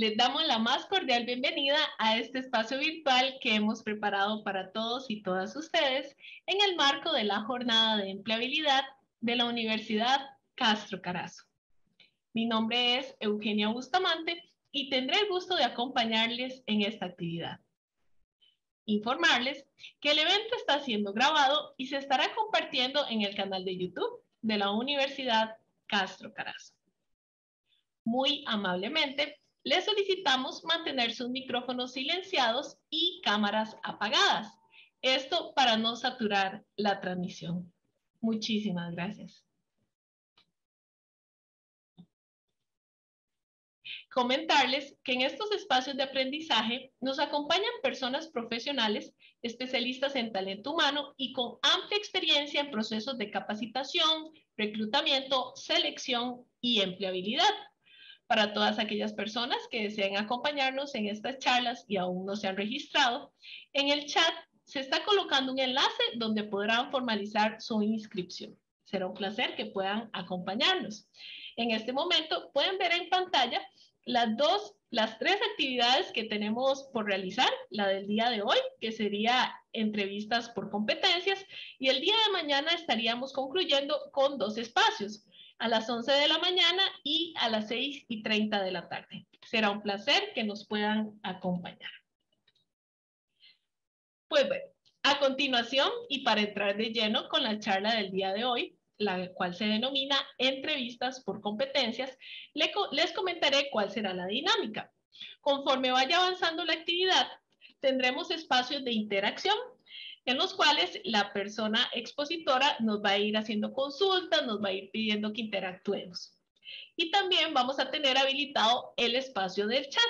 Les damos la más cordial bienvenida a este espacio virtual que hemos preparado para todos y todas ustedes en el marco de la jornada de empleabilidad de la Universidad Castro Carazo. Mi nombre es Eugenia Bustamante y tendré el gusto de acompañarles en esta actividad. Informarles que el evento está siendo grabado y se estará compartiendo en el canal de YouTube de la Universidad Castro Carazo. Muy amablemente, les solicitamos mantener sus micrófonos silenciados y cámaras apagadas. Esto para no saturar la transmisión. Muchísimas gracias. Comentarles que en estos espacios de aprendizaje nos acompañan personas profesionales, especialistas en talento humano y con amplia experiencia en procesos de capacitación, reclutamiento, selección y empleabilidad para todas aquellas personas que deseen acompañarnos en estas charlas y aún no se han registrado. En el chat se está colocando un enlace donde podrán formalizar su inscripción. Será un placer que puedan acompañarnos. En este momento pueden ver en pantalla las dos, las tres actividades que tenemos por realizar, la del día de hoy, que sería entrevistas por competencias, y el día de mañana estaríamos concluyendo con dos espacios a las 11 de la mañana y a las 6 y 30 de la tarde. Será un placer que nos puedan acompañar. Pues a continuación y para entrar de lleno con la charla del día de hoy, la cual se denomina entrevistas por competencias, les comentaré cuál será la dinámica. Conforme vaya avanzando la actividad, tendremos espacios de interacción en los cuales la persona expositora nos va a ir haciendo consultas, nos va a ir pidiendo que interactuemos. Y también vamos a tener habilitado el espacio del chat.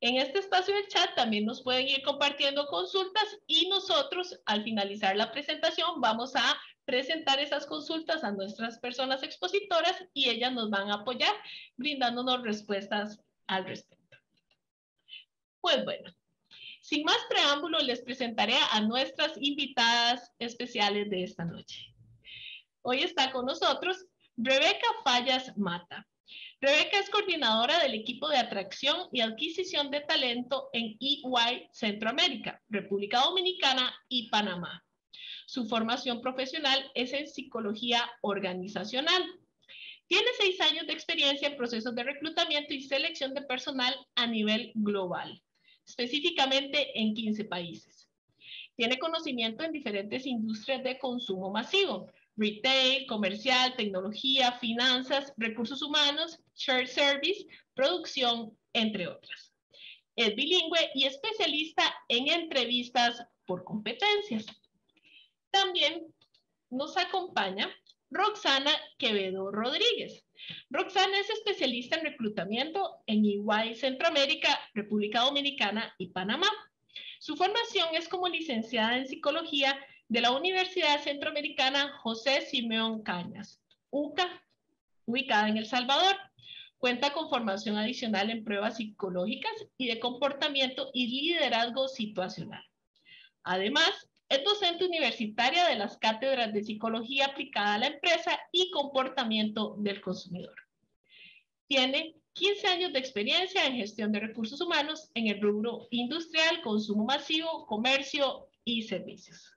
En este espacio del chat también nos pueden ir compartiendo consultas y nosotros al finalizar la presentación vamos a presentar esas consultas a nuestras personas expositoras y ellas nos van a apoyar brindándonos respuestas al respecto. Pues bueno, sin más preámbulo, les presentaré a nuestras invitadas especiales de esta noche. Hoy está con nosotros Rebeca Fallas Mata. Rebeca es coordinadora del equipo de atracción y adquisición de talento en EY Centroamérica, República Dominicana y Panamá. Su formación profesional es en psicología organizacional. Tiene seis años de experiencia en procesos de reclutamiento y selección de personal a nivel global específicamente en 15 países. Tiene conocimiento en diferentes industrias de consumo masivo, retail, comercial, tecnología, finanzas, recursos humanos, shared service, producción, entre otras. Es bilingüe y especialista en entrevistas por competencias. También nos acompaña Roxana Quevedo Rodríguez. Roxana es especialista en reclutamiento en EY Centroamérica, República Dominicana y Panamá. Su formación es como licenciada en psicología de la Universidad Centroamericana José Simeón Cañas, UCA, ubicada en El Salvador. Cuenta con formación adicional en pruebas psicológicas y de comportamiento y liderazgo situacional. Además, es docente universitaria de las cátedras de Psicología aplicada a la empresa y comportamiento del consumidor. Tiene 15 años de experiencia en gestión de recursos humanos en el rubro industrial, consumo masivo, comercio y servicios.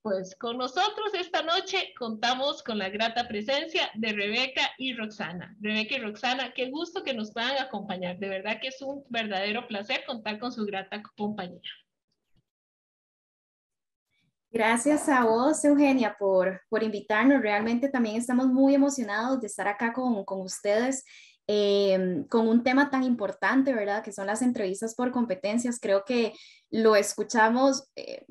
Pues con nosotros esta noche contamos con la grata presencia de Rebeca y Roxana. Rebeca y Roxana, qué gusto que nos puedan acompañar. De verdad que es un verdadero placer contar con su grata compañía. Gracias a vos, Eugenia, por, por invitarnos. Realmente también estamos muy emocionados de estar acá con, con ustedes em, con un tema tan importante, ¿verdad? Que son las entrevistas por competencias. Creo que lo escuchamos eh,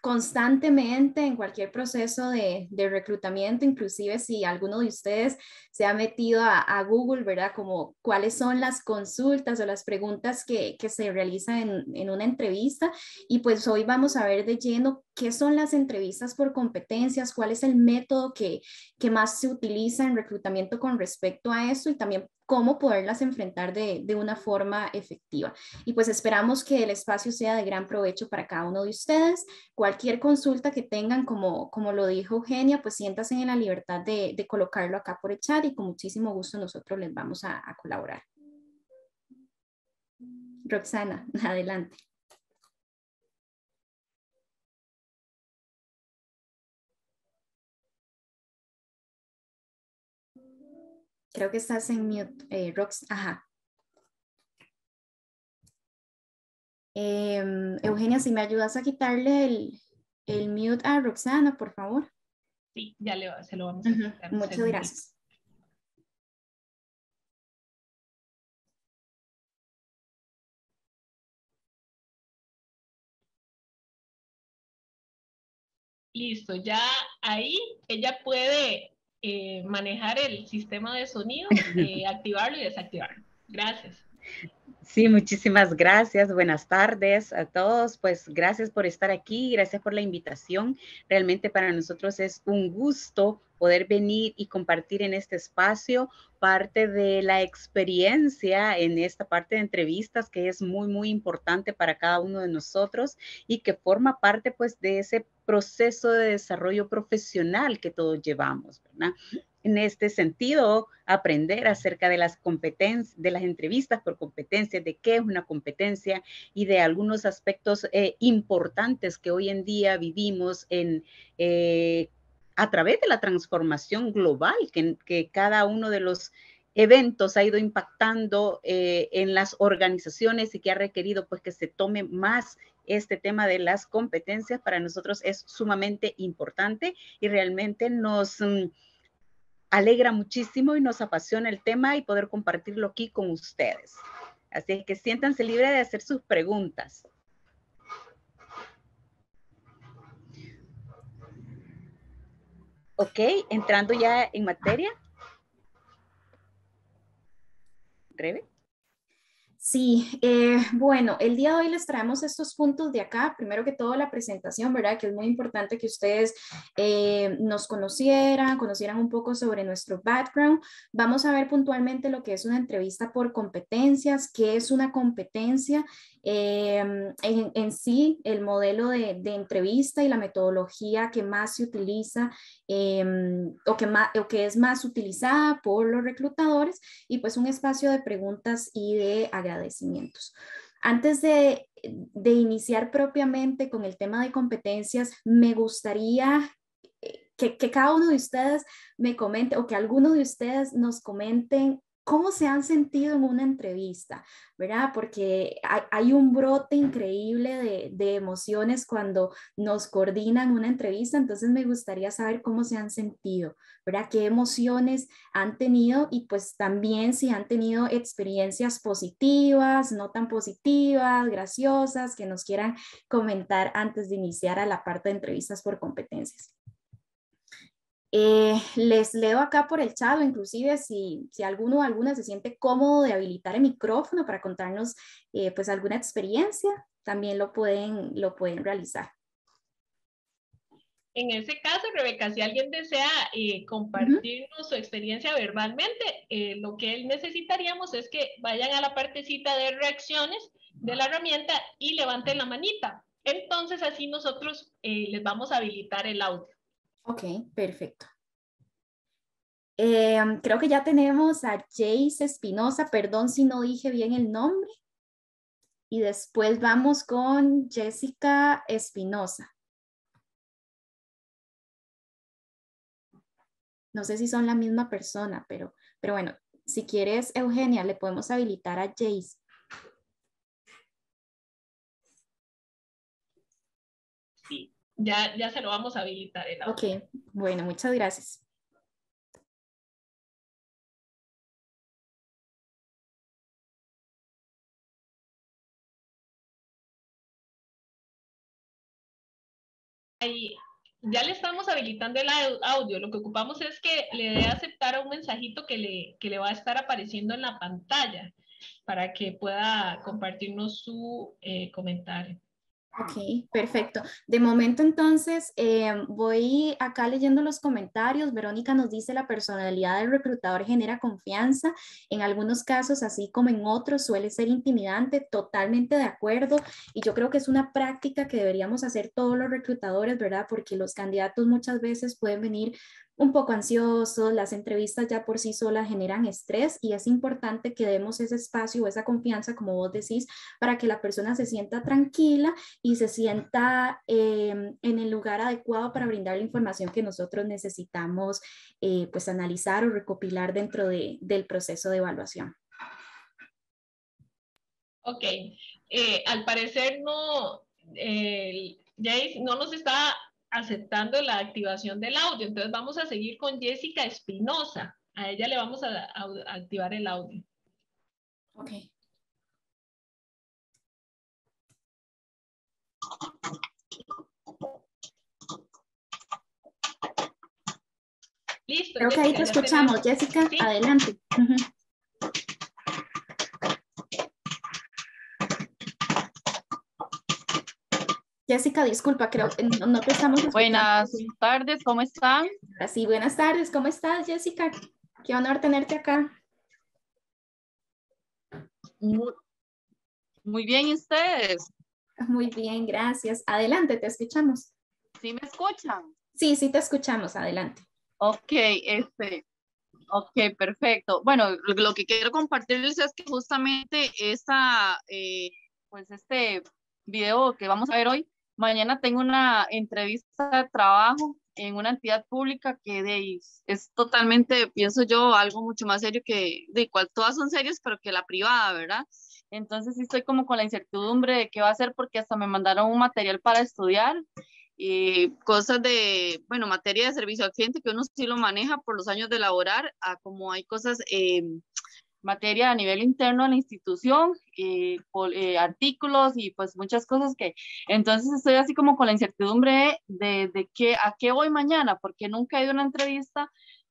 constantemente en cualquier proceso de, reclutamiento, inclusive si alguno de ustedes se ha metido a, Google, ¿verdad? Como cuáles son las consultas o las preguntas que, se realizan en, en, una entrevista. Y pues hoy vamos a ver de lleno qué son las entrevistas por competencias, cuál es el método que, que más se utiliza en reclutamiento con respecto a eso y también cómo poderlas enfrentar de, de, una forma efectiva. Y pues esperamos que el espacio sea de gran provecho para cada uno de ustedes. Cualquier consulta que tengan, como, como lo dijo Eugenia, pues siéntanse en la libertad de, de colocarlo acá por el chat y con muchísimo gusto nosotros les vamos a, a colaborar. Roxana, adelante. Creo que estás en mute, eh, Rox. Ajá. Em, Eugenia, si me ayudas a quitarle el, el mute a Roxana, por favor. Sí, ya le, se lo vamos a quitar. Muchas gracias. Listo, ya ahí ella puede eh, manejar el sistema de sonido, eh, activarlo y desactivarlo. Gracias. Sí, muchísimas gracias. Buenas tardes a todos. Pues gracias por estar aquí, gracias por la invitación. Realmente para nosotros es un gusto poder venir y compartir en este espacio parte de la experiencia en esta parte de entrevistas que es muy, muy importante para cada uno de nosotros y que forma parte pues de ese proceso de desarrollo profesional que todos llevamos, ¿verdad? En este sentido, aprender acerca de las competencias, de las entrevistas por competencias, de qué es una competencia y de algunos aspectos eh, importantes que hoy en día vivimos en, eh, a través de la transformación global que, que, cada uno de los eventos ha ido impactando eh, en las organizaciones y que ha requerido pues que se tome más este tema de las competencias para nosotros es sumamente importante y realmente nos... Alegra muchísimo y nos apasiona el tema y poder compartirlo aquí con ustedes. Así que siéntanse libres de hacer sus preguntas. Ok, entrando ya en materia. Rebe. Sí, eh, bueno, el día de hoy les traemos estos puntos de acá. Primero que todo, la presentación, ¿verdad? Que es muy importante que ustedes eh, nos conocieran, conocieran un poco sobre nuestro background. Vamos a ver puntualmente lo que es una entrevista por competencias, qué es una competencia, em, en, sí, el modelo de, entrevista y la metodología que más se utiliza em, o, que más, o que es más utilizada por los reclutadores y pues un espacio de preguntas y de agradecimientos. Antes de, iniciar propiamente con el tema de competencias, me gustaría eh, que, que, cada uno de ustedes me comente o que alguno de ustedes nos comenten cómo se han sentido en una entrevista, ¿verdad? Porque hay, un brote increíble de, emociones cuando nos coordinan una entrevista, entonces me gustaría saber cómo se han sentido, ¿verdad? ¿Qué emociones han tenido y pues también si han tenido experiencias positivas, no tan positivas, graciosas, que nos quieran comentar antes de iniciar a la parte de entrevistas por competencias. Eh, les leo acá por el chat, inclusive si, si alguno o alguna se siente cómodo de habilitar el micrófono para contarnos eh, pues alguna experiencia, también lo pueden, lo pueden realizar. En ese caso, Rebeca, si alguien desea eh, compartirnos su experiencia verbalmente, lo que necesitaríamos es que vayan a la partecita de reacciones de la herramienta y levanten la manita. Entonces, así nosotros les vamos a habilitar el audio. Ok, perfecto. Em, creo que ya tenemos a Jace Espinosa, perdón si no dije bien el nombre. Y después vamos con Jessica Espinosa. No sé si son la misma persona, pero, pero bueno, si quieres, Eugenia, le podemos habilitar a Jace. Ya, ya se lo vamos a habilitar. El Ok, bueno, muchas gracias. Ahí, ya le estamos habilitando el audio. Lo que ocupamos es que le dé aceptar a un mensajito que le, que le va a estar apareciendo en la pantalla para que pueda compartirnos su eh, comentario. Ok, perfecto. De momento entonces eh, voy acá leyendo los comentarios. Verónica nos dice la personalidad del reclutador genera confianza. En algunos casos, así como en otros, suele ser intimidante. Totalmente de acuerdo. Y yo creo que es una práctica que deberíamos hacer todos los reclutadores, ¿verdad? Porque los candidatos muchas veces pueden venir un poco ansiosos, las entrevistas ya por sí solas generan estrés y es importante que demos ese espacio, esa confianza, como vos decís, para que la persona se sienta tranquila y se sienta em, en el lugar adecuado para brindar la información que nosotros necesitamos eh, pues analizar o recopilar dentro del proceso de evaluación. Ok, eh, al parecer no, eh, no nos está aceptando la activación del audio. Entonces vamos a seguir con Jessica Espinosa. A ella le vamos a, activar el audio. Ok. Listo. Creo que ahí te escuchamos, Jessica. Adelante. Jessica, disculpa, creo que no, te estamos escuchando. Buenas tardes, ¿cómo están? Sí, buenas tardes, ¿cómo estás, Jessica? Qué honor tenerte acá. Muy, bien, ¿y ustedes? Muy bien, gracias. Adelante, te escuchamos. ¿Sí me escuchan? Sí, sí te escuchamos, adelante. Ok, este, ok, perfecto. Bueno, lo, que quiero compartirles es que justamente esta, eh, pues este video que vamos a ver hoy Mañana tengo una entrevista de trabajo en una entidad pública que es totalmente, pienso yo, algo mucho más serio que, de cual todas son serias, pero que la privada, ¿verdad? Entonces sí estoy como con la incertidumbre de qué va a hacer porque hasta me mandaron un material para estudiar y cosas de, bueno, materia de servicio al cliente que uno sí lo maneja por los años de laborar, a como hay cosas eh, materia a nivel interno de la institución, eh, eh, artículos y pues muchas cosas que entonces estoy así como con la incertidumbre de, de qué, a qué voy mañana, porque nunca he ido a una entrevista,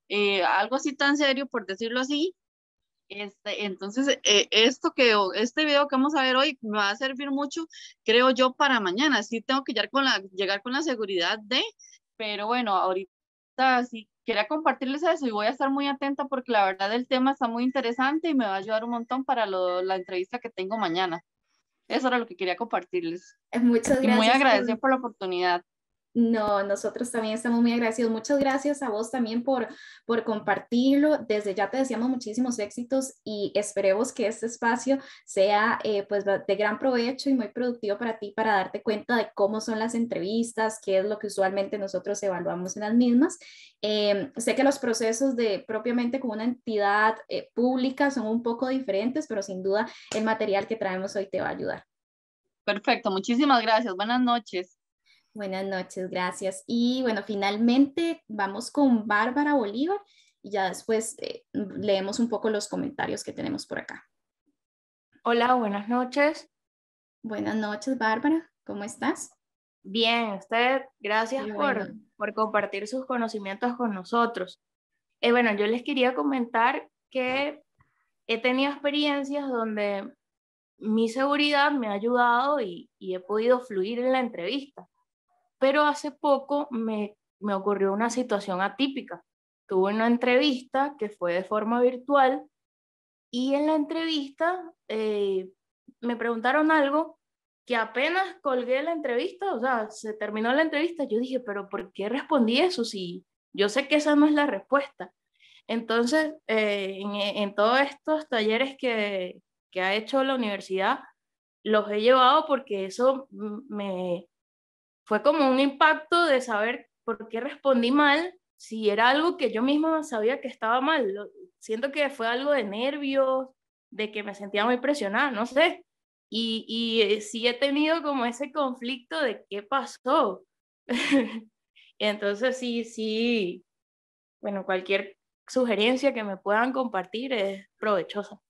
eh, algo así tan serio, por decirlo así. Este, entonces, esto que, este video que vamos a ver hoy me va a servir mucho, creo yo, para mañana. Sí tengo que llegar con la, llegar con la seguridad de, pero bueno, ahorita sí quería compartirles eso y voy a estar muy atenta porque la verdad el tema está muy interesante y me va a ayudar un montón para la entrevista que tengo mañana. Eso era lo que quería compartirles. Muchas gracias. Y muy agradecida por la oportunidad. No, nosotros también estamos muy agradecidos. Muchas gracias a vos también por, por compartirlo. Desde ya te deseamos muchísimos éxitos y esperemos que este espacio sea eh, pues de gran provecho y muy productivo para ti para darte cuenta de cómo son las entrevistas, qué es lo que usualmente nosotros evaluamos en las mismas. Em, sé que los procesos de propiamente con una entidad eh, pública son un poco diferentes, pero sin duda el material que traemos hoy te va a ayudar. Perfecto, muchísimas gracias. Buenas noches. Buenas noches, gracias. Y bueno, finalmente vamos con Bárbara Bolívar y ya después eh, leemos un poco los comentarios que tenemos por acá. Hola, buenas noches. Buenas noches, Bárbara. ¿Cómo estás? Bien, usted, gracias por, por, compartir sus conocimientos con nosotros. Eh, bueno, yo les quería comentar que he tenido experiencias donde mi seguridad me ha ayudado y, y he podido fluir en la entrevista. Pero hace poco me, me ocurrió una situación atípica. Tuve una entrevista que fue de forma virtual y en la entrevista eh, me preguntaron algo que apenas colgué la entrevista, o sea, se terminó la entrevista, yo dije, pero ¿por qué respondí eso si yo sé que esa no es la respuesta? Entonces, eh, en, en, todos estos talleres que, que ha hecho la universidad, los he llevado porque eso me, fue como un impacto de saber por qué respondí mal, si era algo que yo misma sabía que estaba mal. Siento que fue algo de nervios, de que me sentía muy presionada, no sé. Y, y eh, sí he tenido como ese conflicto de qué pasó. Entonces sí, sí, bueno, cualquier sugerencia que me puedan compartir es provechosa.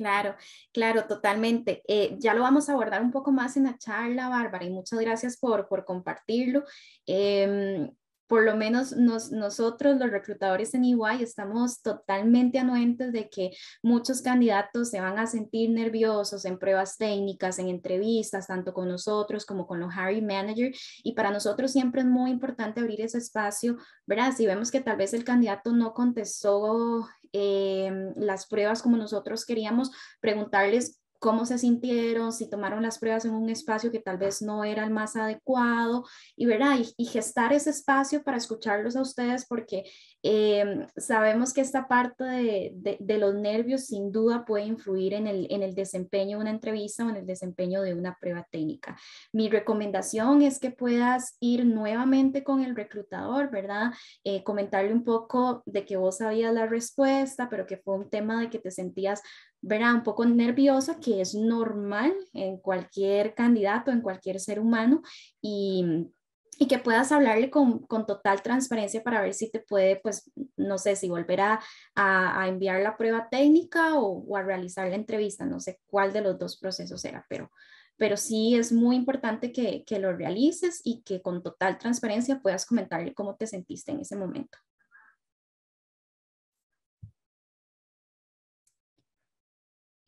Claro, claro, totalmente. Eh, ya lo vamos a abordar un poco más en la charla, Bárbara, y muchas gracias por, por compartirlo. Em, por lo menos nosotros, los reclutadores en EY, estamos totalmente anuentes de que muchos candidatos se van a sentir nerviosos en pruebas técnicas, en entrevistas, tanto con nosotros como con los hiring manager. Y para nosotros siempre es muy importante abrir ese espacio, ¿verdad? Si vemos que tal vez el candidato no contestó eh, las pruebas como nosotros queríamos, preguntarles cómo se sintieron, si tomaron las pruebas en un espacio que tal vez no era el más adecuado y, ¿verdad? y, gestar ese espacio para escucharlos a ustedes porque Em, sabemos que esta parte de, de, los nervios sin duda puede influir en el, en el desempeño de una entrevista o en el desempeño de una prueba técnica. Mi recomendación es que puedas ir nuevamente con el reclutador, ¿verdad? Eh, comentarle un poco de que vos sabías la respuesta, pero que fue un tema de que te sentías ¿verdad? Un poco nerviosa, que es normal en cualquier candidato, en cualquier ser humano, y, y que puedas hablarle con, con, total transparencia para ver si te puede, pues, no sé, si volver a, a, enviar la prueba técnica o, a realizar la entrevista, no sé cuál de los dos procesos era, pero, pero sí es muy importante que, que lo realices y que con total transparencia puedas comentarle cómo te sentiste en ese momento.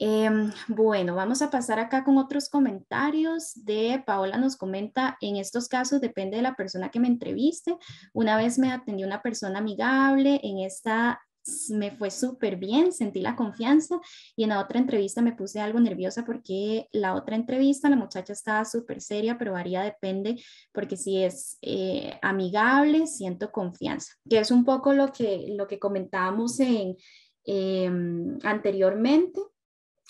Em, bueno, vamos a pasar acá con otros comentarios de Paola nos comenta, en estos casos depende de la persona que me entreviste. Una vez me atendió una persona amigable, en esta me fue súper bien, sentí la confianza y en la otra entrevista me puse algo nerviosa porque la otra entrevista la muchacha estaba súper seria, pero varía, depende, porque si es eh, amigable, siento confianza, que es un poco lo que, lo que comentábamos en, em, anteriormente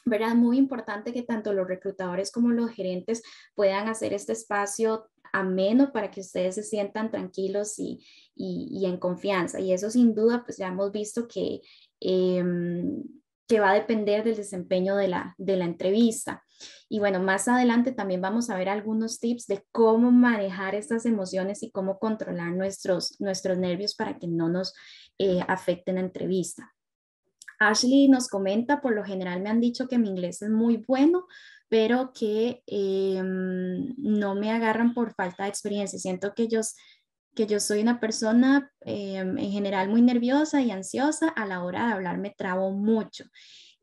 ¿verdad? Muy importante que tanto los reclutadores como los gerentes puedan hacer este espacio ameno para que ustedes se sientan tranquilos y, y, en confianza. Y eso sin duda, pues ya hemos visto que, em, que va a depender del desempeño de la, de la entrevista. Y bueno, más adelante también vamos a ver algunos tips de cómo manejar estas emociones y cómo controlar nuestros, nuestros nervios para que no nos eh, afecten la entrevista. Ashley nos comenta, por lo general me han dicho que mi inglés es muy bueno, pero que em, no me agarran por falta de experiencia. Siento que yo, que yo soy una persona em, en general muy nerviosa y ansiosa a la hora de hablar, me trabo mucho.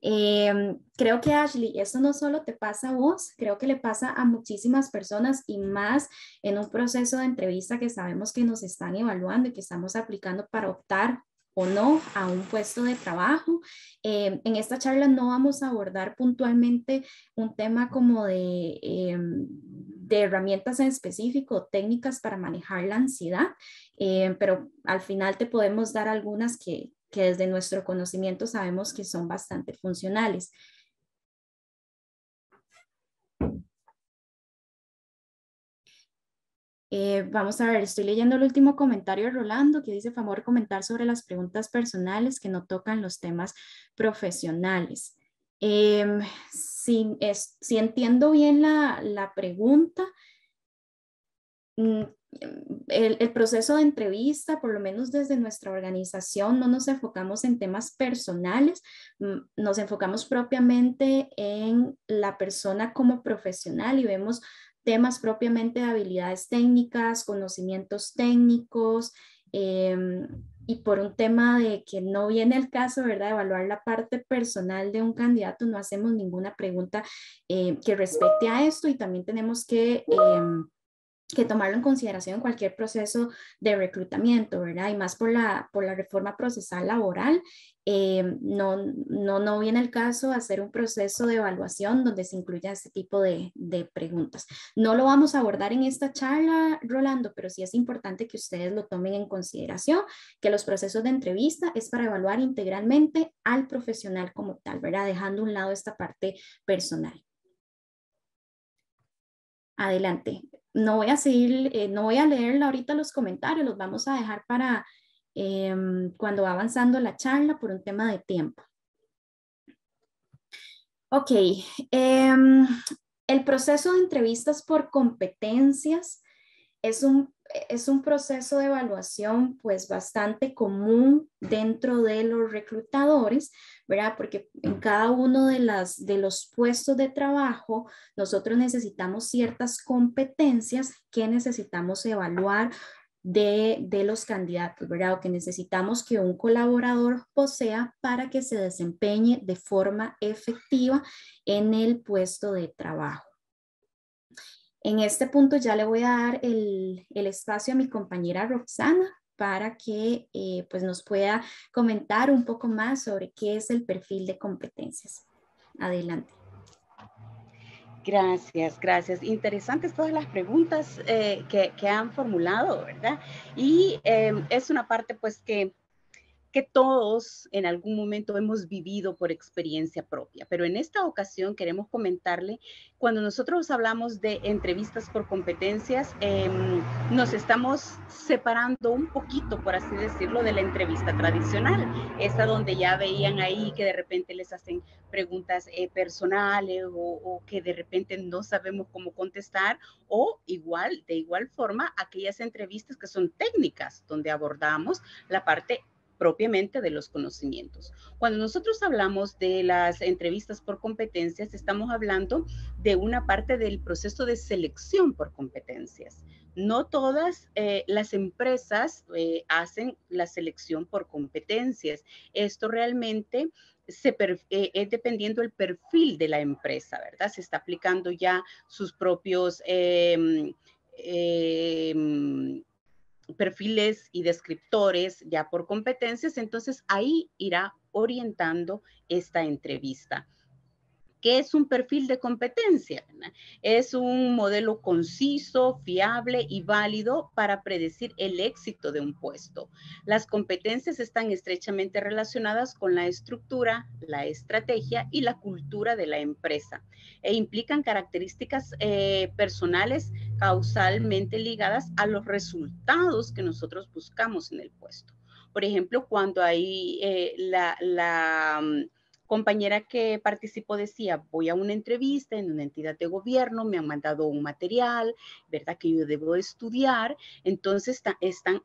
Em, creo que Ashley, eso no solo te pasa a vos, creo que le pasa a muchísimas personas y más en un proceso de entrevista que sabemos que nos están evaluando y que estamos aplicando para optar o no a un puesto de trabajo. Eh, en esta charla no vamos a abordar puntualmente un tema como de, eh, de herramientas en específico, técnicas para manejar la ansiedad, eh, pero al final te podemos dar algunas que, que desde nuestro conocimiento sabemos que son bastante funcionales. Eh, vamos a ver, estoy leyendo el último comentario de Rolando que dice, favor comentar sobre las preguntas personales que no tocan los temas profesionales. Em, si, si, entiendo bien la, la pregunta, mm, el, el, proceso de entrevista, por lo menos desde nuestra organización, no nos enfocamos en temas personales, mm, nos enfocamos propiamente en la persona como profesional y vemos temas propiamente de habilidades técnicas, conocimientos técnicos, em, y por un tema de que no viene el caso, ¿verdad? Evaluar la parte personal de un candidato, no hacemos ninguna pregunta eh, que respecte a esto y también tenemos que... Em, que tomarlo en consideración en cualquier proceso de reclutamiento, ¿verdad? Y más por la, por la reforma procesal laboral, eh, no, no, no viene el caso hacer un proceso de evaluación donde se incluya este tipo de, de, preguntas. No lo vamos a abordar en esta charla, Rolando, pero sí es importante que ustedes lo tomen en consideración, que los procesos de entrevista es para evaluar integralmente al profesional como tal, ¿verdad? Dejando a un lado esta parte personal. Adelante no voy a seguir, eh, no voy a leer ahorita los comentarios, los vamos a dejar para em, cuando va avanzando la charla por un tema de tiempo. Ok, em, el proceso de entrevistas por competencias es un, es un proceso de evaluación pues bastante común dentro de los reclutadores, ¿verdad? Porque en cada uno de, las, de los puestos de trabajo nosotros necesitamos ciertas competencias que necesitamos evaluar de, de, los candidatos, ¿verdad? O que necesitamos que un colaborador posea para que se desempeñe de forma efectiva en el puesto de trabajo. En este punto ya le voy a dar el, espacio a mi compañera Roxana para que eh, pues nos pueda comentar un poco más sobre qué es el perfil de competencias. Adelante. Gracias, gracias. Interesantes todas las preguntas eh, que, han formulado, ¿verdad? Y em, es una parte pues que que todos en algún momento hemos vivido por experiencia propia. Pero en esta ocasión queremos comentarle, cuando nosotros hablamos de entrevistas por competencias, em, nos estamos separando un poquito, por así decirlo, de la entrevista tradicional, esa donde ya veían ahí que de repente les hacen preguntas eh, personales o, o que de repente no sabemos cómo contestar, o igual, de igual forma, aquellas entrevistas que son técnicas, donde abordamos la parte propiamente de los conocimientos. Cuando nosotros hablamos de las entrevistas por competencias, estamos hablando de una parte del proceso de selección por competencias. No todas eh, las empresas eh, hacen la selección por competencias. Esto realmente se eh, es dependiendo del perfil de la empresa, ¿verdad? Se está aplicando ya sus propios em, perfiles y descriptores ya por competencias, entonces ahí irá orientando esta entrevista. ¿Qué es un perfil de competencia? Es un modelo conciso, fiable y válido para predecir el éxito de un puesto. Las competencias están estrechamente relacionadas con la estructura, la estrategia y la cultura de la empresa e implican características eh, personales causalmente ligadas a los resultados que nosotros buscamos en el puesto. Por ejemplo, cuando hay eh, la mm, compañera que participó decía, voy a una entrevista en una entidad de gobierno, me han mandado un material, ¿verdad? Que yo debo estudiar. Entonces están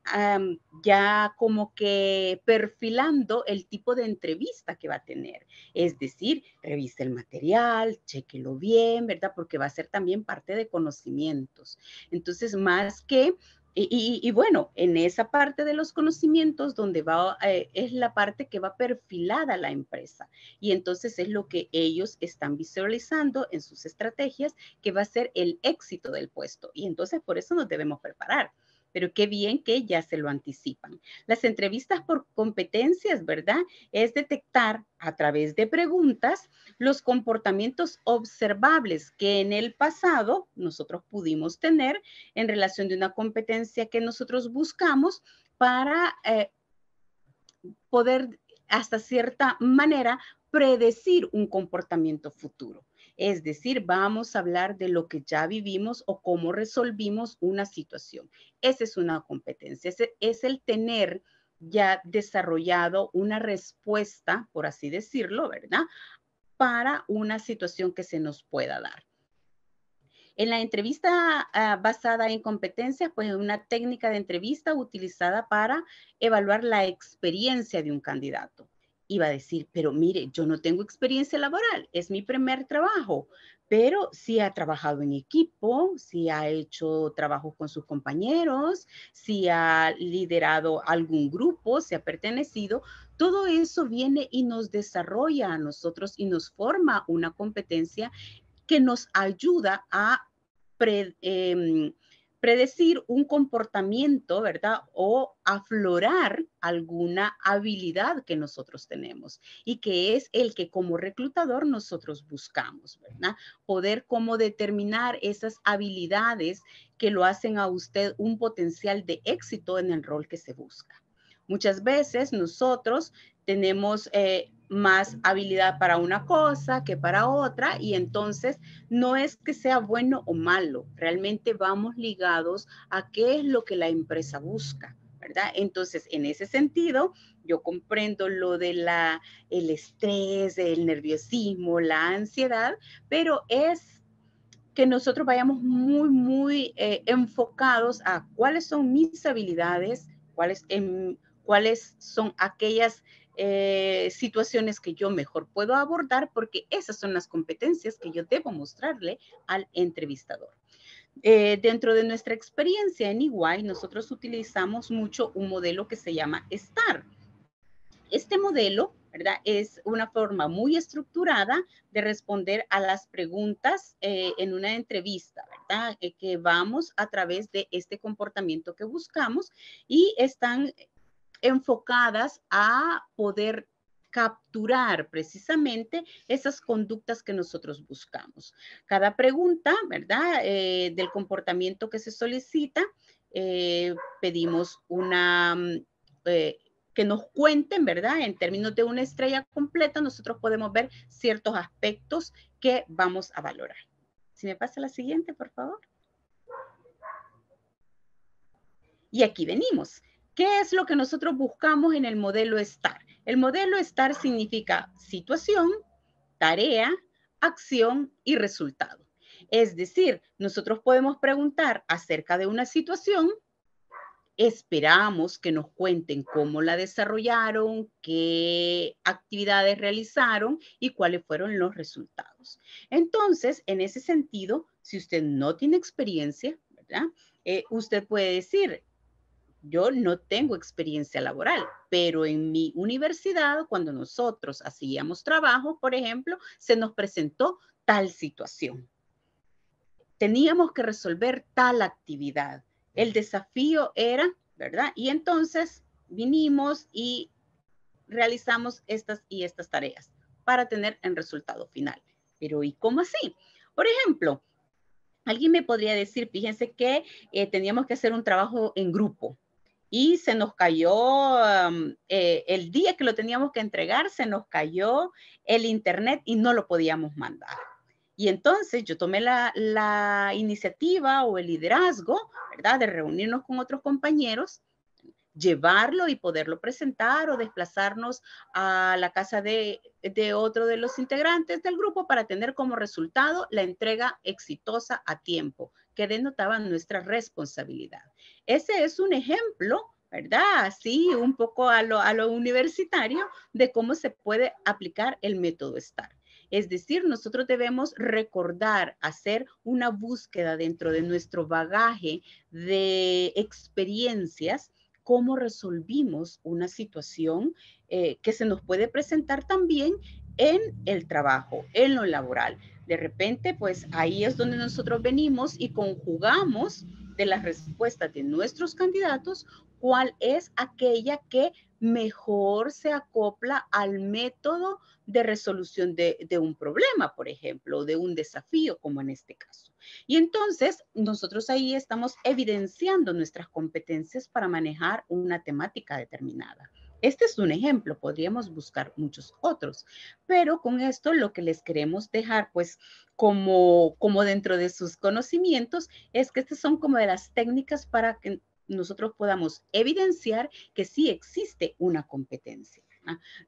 ya como que perfilando el tipo de entrevista que va a tener. Es decir, revise el material, chequelo bien, ¿verdad? Porque va a ser también parte de conocimientos. Entonces, más que y, bueno, en esa parte de los conocimientos donde va, eh, es la parte que va perfilada la empresa. Y entonces es lo que ellos están visualizando en sus estrategias que va a ser el éxito del puesto. Y entonces por eso nos debemos preparar pero qué bien que ya se lo anticipan. Las entrevistas por competencias, ¿verdad? Es detectar a través de preguntas los comportamientos observables que en el pasado nosotros pudimos tener en relación de una competencia que nosotros buscamos para eh, poder hasta cierta manera predecir un comportamiento futuro. Es decir, vamos a hablar de lo que ya vivimos o cómo resolvimos una situación. Esa es una competencia, Ese es el tener ya desarrollado una respuesta, por así decirlo, ¿verdad? Para una situación que se nos pueda dar. En la entrevista ah, basada en competencias, pues una técnica de entrevista utilizada para evaluar la experiencia de un candidato iba a decir, pero mire, yo no tengo experiencia laboral, es mi primer trabajo, pero sí ha trabajado en equipo, sí ha hecho trabajo con sus compañeros, sí ha liderado algún grupo, se ha pertenecido, todo eso viene y nos desarrolla a nosotros y nos forma una competencia que nos ayuda a em, predecir un comportamiento, ¿verdad? O aflorar alguna habilidad que nosotros tenemos y que es el que como reclutador nosotros buscamos, ¿verdad? Poder como determinar esas habilidades que lo hacen a usted un potencial de éxito en el rol que se busca. Muchas veces nosotros tenemos eh, más habilidad para una cosa que para otra y entonces no es que sea bueno o malo, realmente vamos ligados a qué es lo que la empresa busca. ¿verdad? Entonces, en ese sentido, yo comprendo lo de la el estrés, el nerviosismo, la ansiedad, pero es que nosotros vayamos muy, muy eh, enfocados a cuáles son mis habilidades, cuáles, en, cuáles son aquellas eh, situaciones que yo mejor puedo abordar porque esas son las competencias que yo debo mostrarle al entrevistador. Eh, dentro de nuestra experiencia en EY, nosotros utilizamos mucho un modelo que se llama STAR. Este modelo, ¿verdad? Es una forma muy estructurada de responder a las preguntas eh, en una entrevista, ¿verdad? que vamos a través de este comportamiento que buscamos y están enfocadas a poder capturar precisamente esas conductas que nosotros buscamos. Cada pregunta, ¿verdad? Eh, del comportamiento que se solicita, eh, pedimos una, mm, eh, que nos cuenten, ¿verdad? En términos de una estrella completa, nosotros podemos ver ciertos aspectos que vamos a valorar. Si me pasa la siguiente, por favor. Y aquí venimos. ¿Qué es lo que nosotros buscamos en el modelo STAR? El modelo STAR significa situación, tarea, acción y resultado. Es decir, nosotros podemos preguntar acerca de una situación, esperamos que nos cuenten cómo la desarrollaron, qué actividades realizaron y cuáles fueron los resultados. Entonces, en ese sentido, si usted no tiene experiencia. Eh, usted puede decir, yo no tengo experiencia laboral, pero en mi universidad, cuando nosotros hacíamos trabajo, por ejemplo, se nos presentó tal situación. Teníamos que resolver tal actividad. El desafío era, ¿verdad? Y entonces vinimos y realizamos estas y estas tareas para tener el resultado final. Pero ¿y cómo así? Por ejemplo, alguien me podría decir, fíjense que eh, teníamos que hacer un trabajo en grupo y se nos cayó eh, el día que lo teníamos que entregar, se nos cayó el internet y no lo podíamos mandar. Y entonces yo tomé la, iniciativa o el liderazgo, ¿verdad? De reunirnos con otros compañeros, llevarlo y poderlo presentar o desplazarnos a la casa de otro de los integrantes del grupo para tener como resultado la entrega exitosa a tiempo, que denotaba nuestra responsabilidad. Ese es un ejemplo, ¿verdad? Así, un poco a lo, a lo universitario de cómo se puede aplicar el método STAR. Es decir, nosotros debemos recordar, hacer una búsqueda dentro de nuestro bagaje de experiencias, cómo resolvimos una situación eh, que se nos puede presentar también en el trabajo, en lo laboral. De repente, pues ahí es donde nosotros venimos y conjugamos de las respuestas de nuestros candidatos cuál es aquella que mejor se acopla al método de resolución de, de, un problema, por ejemplo, de un desafío, como en este caso. Y entonces, nosotros ahí estamos evidenciando nuestras competencias para manejar una temática determinada. Este es un ejemplo, podríamos buscar muchos otros, pero con esto lo que les queremos dejar, pues, como, como dentro de sus conocimientos, es que estas son como de las técnicas para que nosotros podamos evidenciar que sí existe una competencia.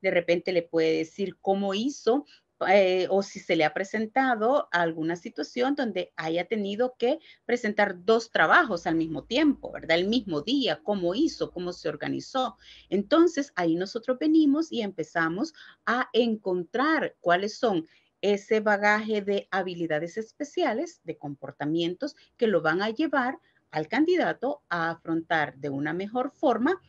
De repente le puede decir cómo hizo eh, o si se le ha presentado alguna situación donde haya tenido que presentar dos trabajos al mismo tiempo, ¿verdad? El mismo día, cómo hizo, cómo se organizó. Entonces, ahí nosotros venimos y empezamos a encontrar cuáles son ese bagaje de habilidades especiales, de comportamientos que lo van a llevar al candidato a afrontar de una mejor forma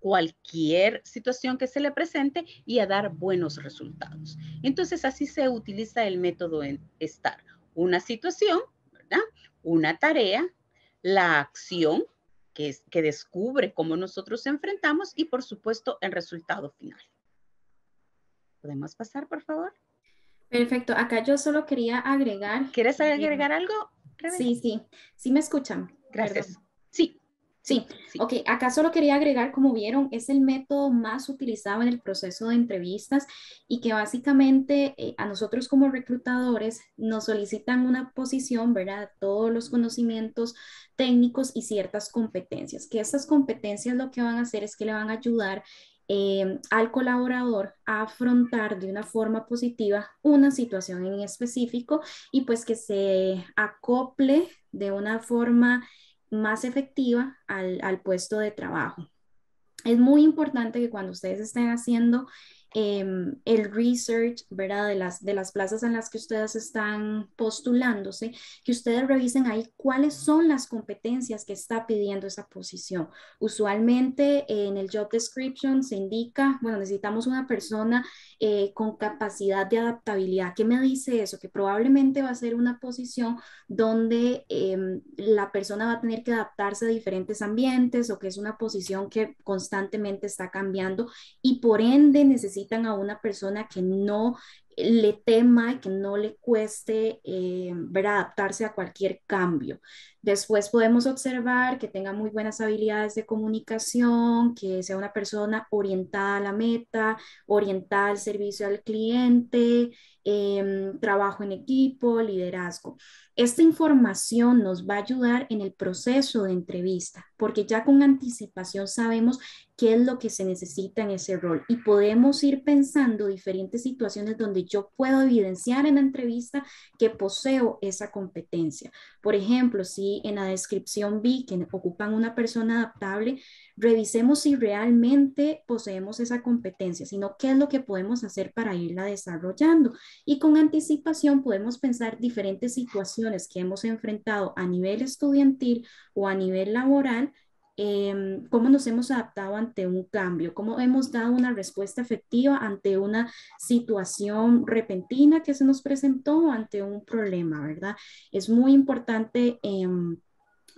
cualquier situación que se le presente y a dar buenos resultados. Entonces, así se utiliza el método en estar. Una situación, ¿verdad? Una tarea, la acción que, es, que descubre cómo nosotros enfrentamos y, por supuesto, el resultado final. ¿Podemos pasar, por favor? Perfecto. Acá yo solo quería agregar. ¿Quieres agregar algo? Sí, sí. Sí me escuchan. Gracias. Sí. Sí, ok, acá solo quería agregar, como vieron, es el método más utilizado en el proceso de entrevistas y que básicamente eh, a nosotros como reclutadores nos solicitan una posición, ¿verdad? Todos los conocimientos técnicos y ciertas competencias, que estas competencias lo que van a hacer es que le van a ayudar eh, al colaborador a afrontar de una forma positiva una situación en específico y pues que se acople de una forma más efectiva al, al puesto de trabajo. Es muy importante que cuando ustedes estén haciendo Em, el research, ¿verdad? De las, de las plazas en las que ustedes están postulándose, que ustedes revisen ahí cuáles son las competencias que está pidiendo esa posición. Usualmente en el job description se indica, bueno, necesitamos una persona eh, con capacidad de adaptabilidad. ¿Qué me dice eso? Que probablemente va a ser una posición donde em, la persona va a tener que adaptarse a diferentes ambientes o que es una posición que constantemente está cambiando y por ende necesita necesitan a una persona que no le tema y que no le cueste eh, ver adaptarse a cualquier cambio. Después podemos observar que tenga muy buenas habilidades de comunicación, que sea una persona orientada a la meta, orientada al servicio al cliente, em, trabajo en equipo, liderazgo. Esta información nos va a ayudar en el proceso de entrevista, porque ya con anticipación sabemos qué es lo que se necesita en ese rol y podemos ir pensando diferentes situaciones donde yo puedo evidenciar en la entrevista que poseo esa competencia. Por ejemplo, si en la descripción vi que ocupan una persona adaptable, revisemos si realmente poseemos esa competencia, sino qué es lo que podemos hacer para irla desarrollando. Y con anticipación podemos pensar diferentes situaciones que hemos enfrentado a nivel estudiantil o a nivel laboral Em, cómo nos hemos adaptado ante un cambio, cómo hemos dado una respuesta efectiva ante una situación repentina que se nos presentó, ante un problema, ¿verdad? Es muy importante. Em,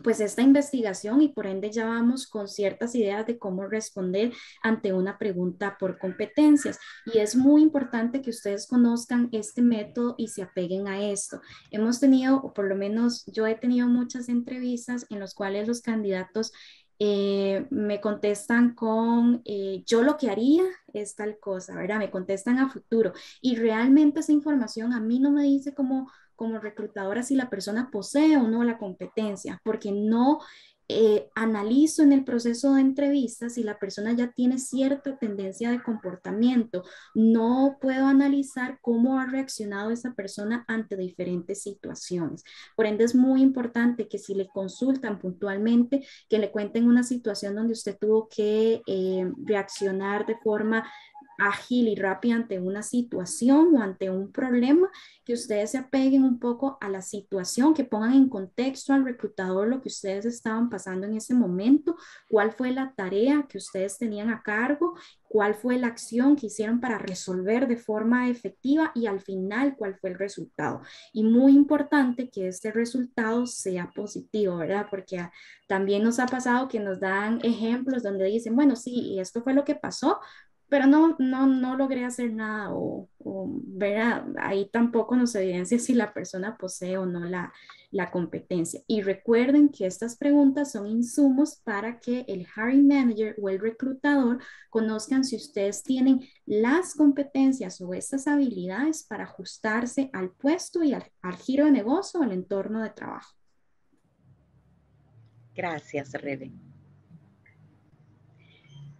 pues esta investigación y por ende ya vamos con ciertas ideas de cómo responder ante una pregunta por competencias. Y es muy importante que ustedes conozcan este método y se apeguen a esto. Hemos tenido, o por lo menos yo he tenido muchas entrevistas en las cuales los candidatos eh, me contestan con eh, yo lo que haría es tal cosa, ¿verdad? Me contestan a futuro y realmente esa información a mí no me dice como, como reclutadora si la persona posee o no la competencia, porque no eh, analizo en el proceso de entrevista si la persona ya tiene cierta tendencia de comportamiento. No puedo analizar cómo ha reaccionado esa persona ante diferentes situaciones. Por ende, es muy importante que si le consultan puntualmente, que le cuenten una situación donde usted tuvo que eh, reaccionar de forma ágil y rápida ante una situación o ante un problema, que ustedes se apeguen un poco a la situación, que pongan en contexto al reclutador lo que ustedes estaban pasando en ese momento, cuál fue la tarea que ustedes tenían a cargo, cuál fue la acción que hicieron para resolver de forma efectiva y al final cuál fue el resultado. Y muy importante que este resultado sea positivo, ¿verdad? Porque también nos ha pasado que nos dan ejemplos donde dicen, bueno, sí, esto fue lo que pasó, pero no, no, no logré hacer nada o, ver ahí tampoco nos evidencia si la persona posee o no la, la competencia. Y recuerden que estas preguntas son insumos para que el hiring manager o el reclutador conozcan si ustedes tienen las competencias o estas habilidades para ajustarse al puesto y al, al giro de negocio o al entorno de trabajo. Gracias, Rebe.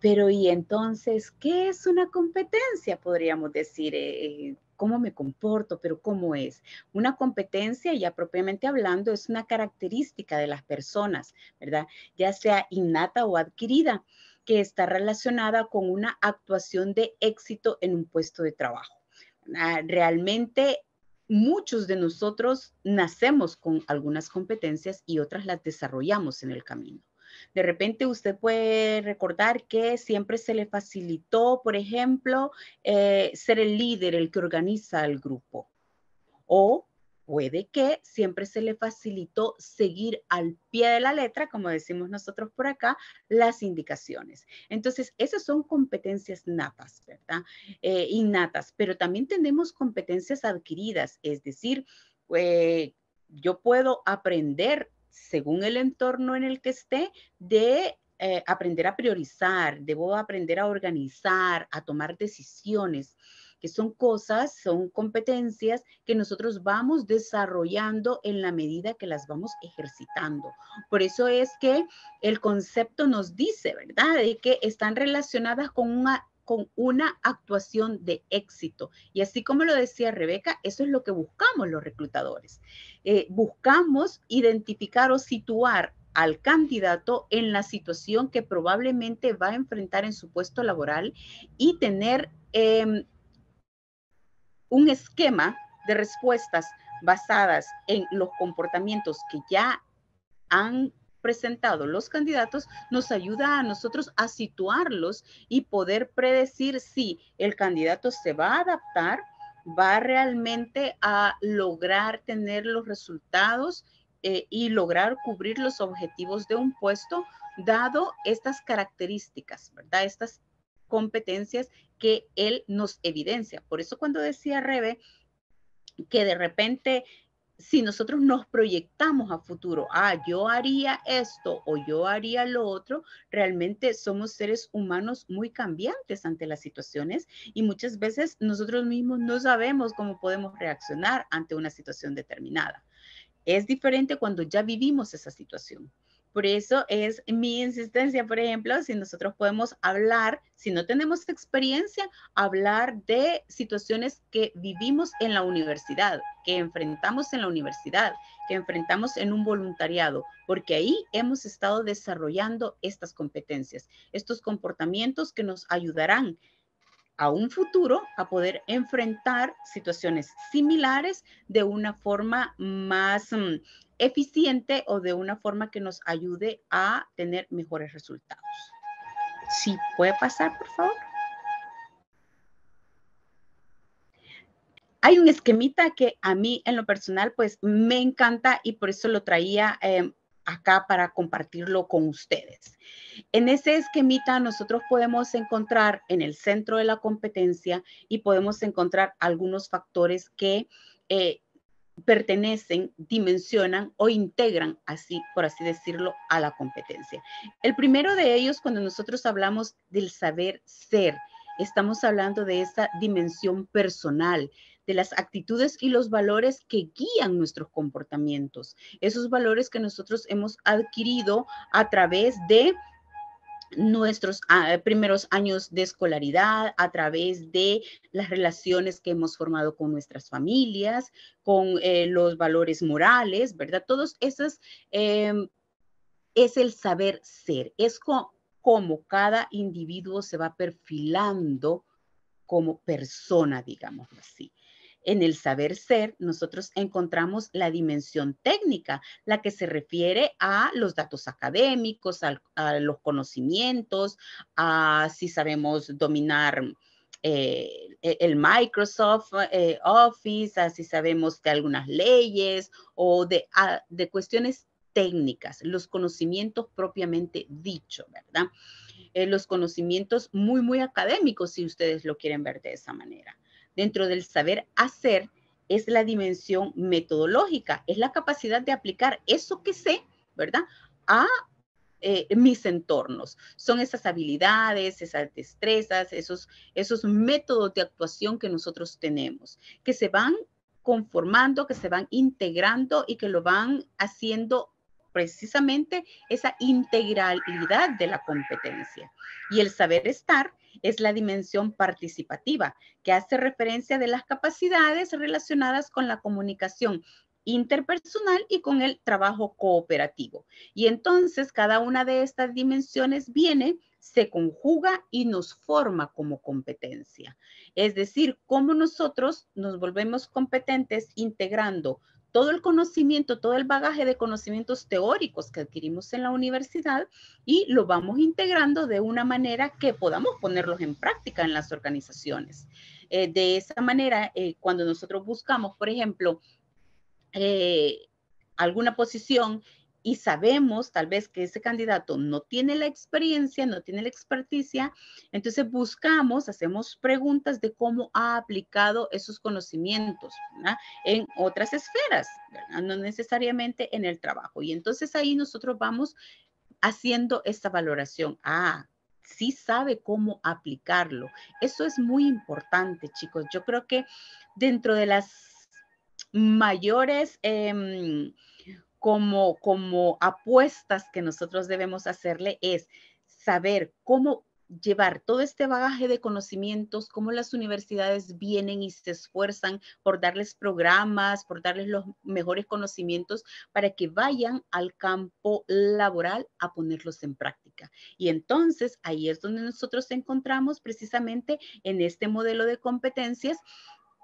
Pero y entonces, ¿qué es una competencia? Podríamos decir, eh, eh, ¿cómo me comporto? Pero ¿cómo es? Una competencia, ya propiamente hablando, es una característica de las personas, ¿verdad? Ya sea innata o adquirida, que está relacionada con una actuación de éxito en un puesto de trabajo. Ah, realmente muchos de nosotros nacemos con algunas competencias y otras las desarrollamos en el camino. De repente usted puede recordar que siempre se le facilitó, por ejemplo, eh, ser el líder, el que organiza el grupo. O puede que siempre se le facilitó seguir al pie de la letra, como decimos nosotros por acá, las indicaciones. Entonces, esas son competencias natas, ¿verdad? Eh, innatas, pero también tenemos competencias adquiridas, es decir, eh, yo puedo aprender según el entorno en el que esté, de eh, aprender a priorizar, debo aprender a organizar, a tomar decisiones, que son cosas, son competencias que nosotros vamos desarrollando en la medida que las vamos ejercitando. Por eso es que el concepto nos dice, ¿verdad?, de que están relacionadas con una con una actuación de éxito. Y así como lo decía Rebeca, eso es lo que buscamos los reclutadores. Eh, buscamos identificar o situar al candidato en la situación que probablemente va a enfrentar en su puesto laboral y tener em, un esquema de respuestas basadas en los comportamientos que ya han presentado los candidatos nos ayuda a nosotros a situarlos y poder predecir si el candidato se va a adaptar, va realmente a lograr tener los resultados eh, y lograr cubrir los objetivos de un puesto, dado estas características, ¿verdad? Estas competencias que él nos evidencia. Por eso cuando decía Rebe que de repente si nosotros nos proyectamos a futuro, ah, yo haría esto o yo haría lo otro, realmente somos seres humanos muy cambiantes ante las situaciones y muchas veces nosotros mismos no sabemos cómo podemos reaccionar ante una situación determinada. Es diferente cuando ya vivimos esa situación. Por eso es mi insistencia, por ejemplo, si nosotros podemos hablar, si no tenemos experiencia, hablar de situaciones que vivimos en la universidad, que enfrentamos en la universidad, que enfrentamos en un voluntariado, porque ahí hemos estado desarrollando estas competencias, estos comportamientos que nos ayudarán a un futuro a poder enfrentar situaciones similares de una forma más mm, eficiente o de una forma que nos ayude a tener mejores resultados. Si puede pasar, por favor. Hay un esquemita que a mí en lo personal pues me encanta y por eso lo traía em, acá para compartirlo con ustedes. En ese esquemita nosotros podemos encontrar en el centro de la competencia y podemos encontrar algunos factores que eh, pertenecen, dimensionan o integran, así por así decirlo, a la competencia. El primero de ellos, cuando nosotros hablamos del saber ser, estamos hablando de esa dimensión personal, de las actitudes y los valores que guían nuestros comportamientos, esos valores que nosotros hemos adquirido a través de nuestros ah, primeros años de escolaridad, a través de las relaciones que hemos formado con nuestras familias, con eh, los valores morales, ¿verdad? Todos esos em, es el saber ser, es como cada individuo se va perfilando como persona, digamos así. En el saber ser, nosotros encontramos la dimensión técnica, la que se refiere a los datos académicos, a, los conocimientos, a si sabemos dominar eh, e, el Microsoft eh, Office, a si sabemos de algunas leyes o de, de cuestiones técnicas, los conocimientos propiamente dicho, ¿verdad? Eh, los conocimientos muy, muy académicos, si ustedes lo quieren ver de esa manera dentro del saber hacer es la dimensión metodológica, es la capacidad de aplicar eso que sé, ¿verdad? A eh, mis entornos. Son esas habilidades, esas destrezas, esos, esos métodos de actuación que nosotros tenemos, que se van conformando, que se van integrando y que lo van haciendo precisamente esa integralidad de la competencia. Y el saber estar es la dimensión participativa, que hace referencia de las capacidades relacionadas con la comunicación interpersonal y con el trabajo cooperativo. Y entonces cada una de estas dimensiones viene, se conjuga y nos forma como competencia. Es decir, cómo nosotros nos volvemos competentes integrando todo el conocimiento, todo el bagaje de conocimientos teóricos que adquirimos en la universidad y lo vamos integrando de una manera que podamos ponerlos en práctica en las organizaciones. Eh, de esa manera, eh, cuando nosotros buscamos, por ejemplo, eh, alguna posición y sabemos tal vez que ese candidato no tiene la experiencia, no tiene la experticia, entonces buscamos, hacemos preguntas de cómo ha aplicado esos conocimientos en otras esferas, no necesariamente en el trabajo. Y entonces ahí nosotros vamos haciendo esta valoración. Ah, sí sabe cómo aplicarlo. Eso es muy importante, chicos. Yo creo que dentro de las mayores... Em, como, como apuestas que nosotros debemos hacerle es saber cómo llevar todo este bagaje de conocimientos, cómo las universidades vienen y se esfuerzan por darles programas, por darles los mejores conocimientos para que vayan al campo laboral a ponerlos en práctica. Y entonces ahí es donde nosotros encontramos precisamente en este modelo de competencias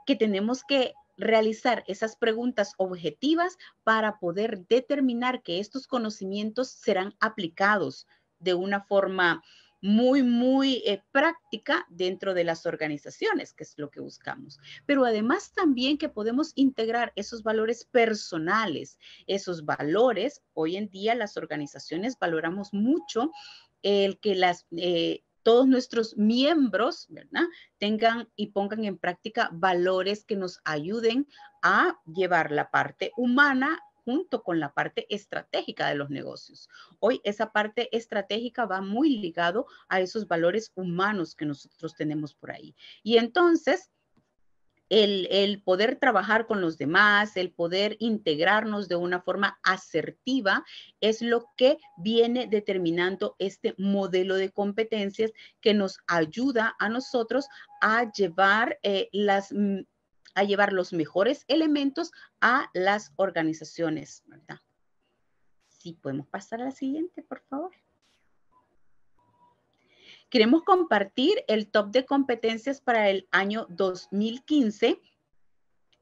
que tenemos que realizar esas preguntas objetivas para poder determinar que estos conocimientos serán aplicados de una forma muy, muy eh, práctica dentro de las organizaciones, que es lo que buscamos. Pero además también que podemos integrar esos valores personales, esos valores. Hoy en día las organizaciones valoramos mucho el que las... Eh, todos nuestros miembros. Tengan y pongan en práctica valores que nos ayuden a llevar la parte humana junto con la parte estratégica de los negocios. Hoy esa parte estratégica va muy ligado a esos valores humanos que nosotros tenemos por ahí. Y entonces, el, poder trabajar con los demás, el poder integrarnos de una forma asertiva, es lo que viene determinando este modelo de competencias que nos ayuda a nosotros a llevar eh, las a llevar los mejores elementos a las organizaciones, ¿verdad? Podemos pasar a la siguiente, por favor. Queremos compartir el top de competencias para el año 2015.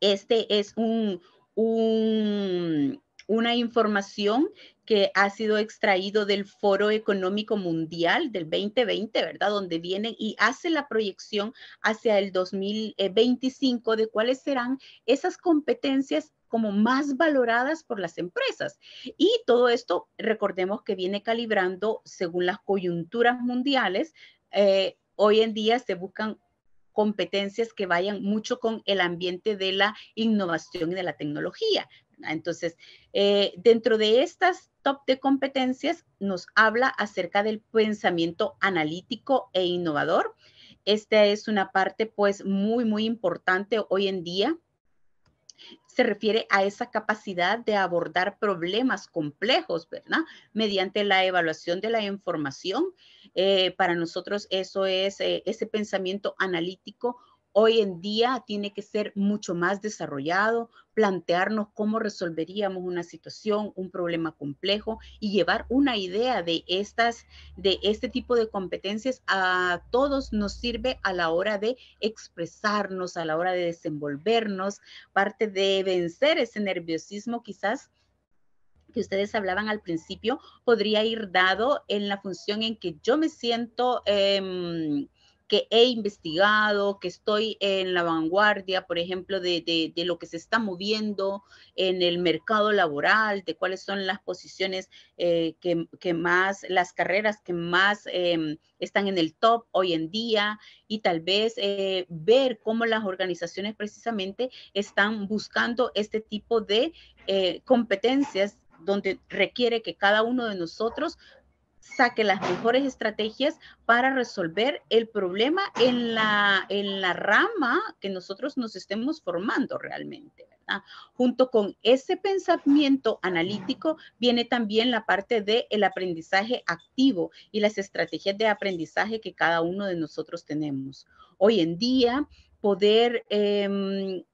Este es un, una información que ha sido extraído del Foro Económico Mundial del 2020, ¿verdad? Donde vienen y hace la proyección hacia el 2025 de cuáles serán esas competencias como más valoradas por las empresas. Y todo esto, recordemos que viene calibrando según las coyunturas mundiales. Eh, hoy en día se buscan competencias que vayan mucho con el ambiente de la innovación y de la tecnología. Entonces, eh, dentro de estas top de competencias nos habla acerca del pensamiento analítico e innovador. Esta es una parte pues muy, muy importante hoy en día se refiere a esa capacidad de abordar problemas complejos, ¿verdad? Mediante la evaluación de la información. Eh, para nosotros eso es eh, ese pensamiento analítico hoy en día tiene que ser mucho más desarrollado, plantearnos cómo resolveríamos una situación, un problema complejo y llevar una idea de estas de este tipo de competencias a todos nos sirve a la hora de expresarnos, a la hora de desenvolvernos, parte de vencer ese nerviosismo quizás que ustedes hablaban al principio podría ir dado en la función en que yo me siento em, que he investigado, que estoy en la vanguardia, por ejemplo, de, lo que se está moviendo en el mercado laboral, de cuáles son las posiciones eh, que, más, las carreras que más em, están en el top hoy en día y tal vez eh, ver cómo las organizaciones precisamente están buscando este tipo de eh, competencias donde requiere que cada uno de nosotros saque las mejores estrategias para resolver el problema en la, en la rama que nosotros nos estemos formando realmente. Junto con ese pensamiento analítico viene también la parte del el aprendizaje activo y las estrategias de aprendizaje que cada uno de nosotros tenemos. Hoy en día, poder em,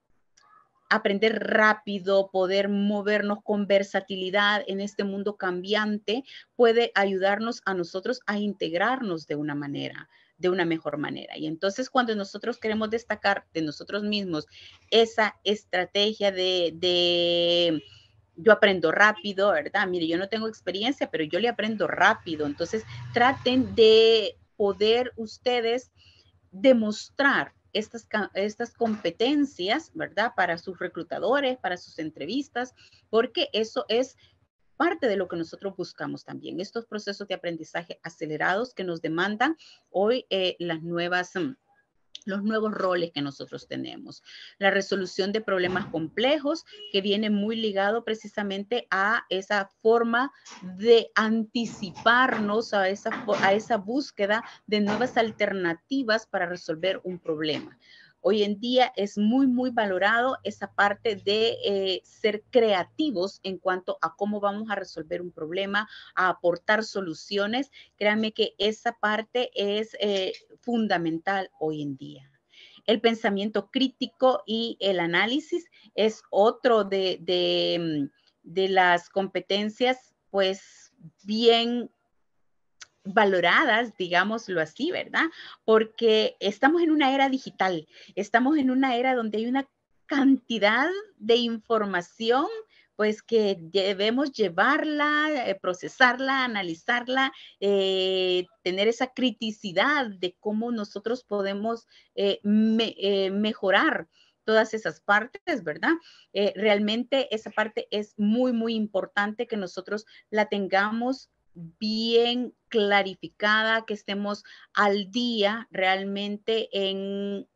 aprender rápido, poder movernos con versatilidad en este mundo cambiante, puede ayudarnos a nosotros a integrarnos de una manera de una mejor manera. Y entonces cuando nosotros queremos destacar de nosotros mismos esa estrategia de, yo aprendo rápido, ¿verdad? Mire, yo no tengo experiencia, pero yo le aprendo rápido. Entonces, traten de poder ustedes demostrar estas, estas competencias, ¿verdad? Para sus reclutadores, para sus entrevistas, porque eso es parte de lo que nosotros buscamos también, estos procesos de aprendizaje acelerados que nos demandan hoy eh, las nuevas... Los nuevos roles que nosotros tenemos. La resolución de problemas complejos que viene muy ligado precisamente a esa forma de anticiparnos a esa, a esa búsqueda de nuevas alternativas para resolver un problema. Hoy en día es muy, muy valorado esa parte de eh, ser creativos en cuanto a cómo vamos a resolver un problema, a aportar soluciones. Créanme que esa parte es eh, fundamental hoy en día. El pensamiento crítico y el análisis es otro de, de, de las competencias, pues bien valoradas, digámoslo así, ¿verdad? Porque estamos en una era digital, estamos en una era donde hay una cantidad de información pues que debemos llevarla, eh, procesarla, analizarla, eh, tener esa criticidad de cómo nosotros podemos eh, mejorar todas esas partes, ¿verdad? realmente esa parte es muy, muy importante que nosotros la tengamos bien clarificada, que estemos al día realmente en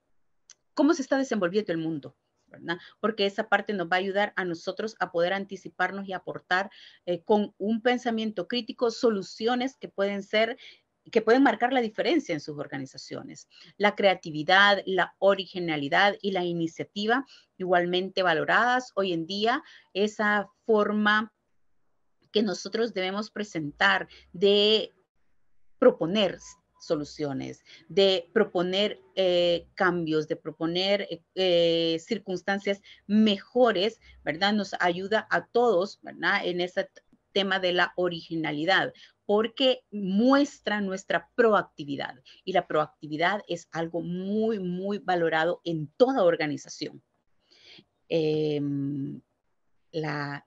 cómo se está desenvolviendo el mundo. ¿verdad? Porque esa parte nos va a ayudar a nosotros a poder anticiparnos y aportar eh, con un pensamiento crítico soluciones que pueden ser que pueden marcar la diferencia en sus organizaciones. La creatividad, la originalidad y la iniciativa igualmente valoradas hoy en día, esa forma que nosotros debemos presentar de proponer soluciones, de proponer eh, cambios, de proponer eh, circunstancias mejores, ¿verdad? Nos ayuda a todos, ¿verdad? En ese tema de la originalidad, porque muestra nuestra proactividad y la proactividad es algo muy, muy valorado en toda organización. Em, la...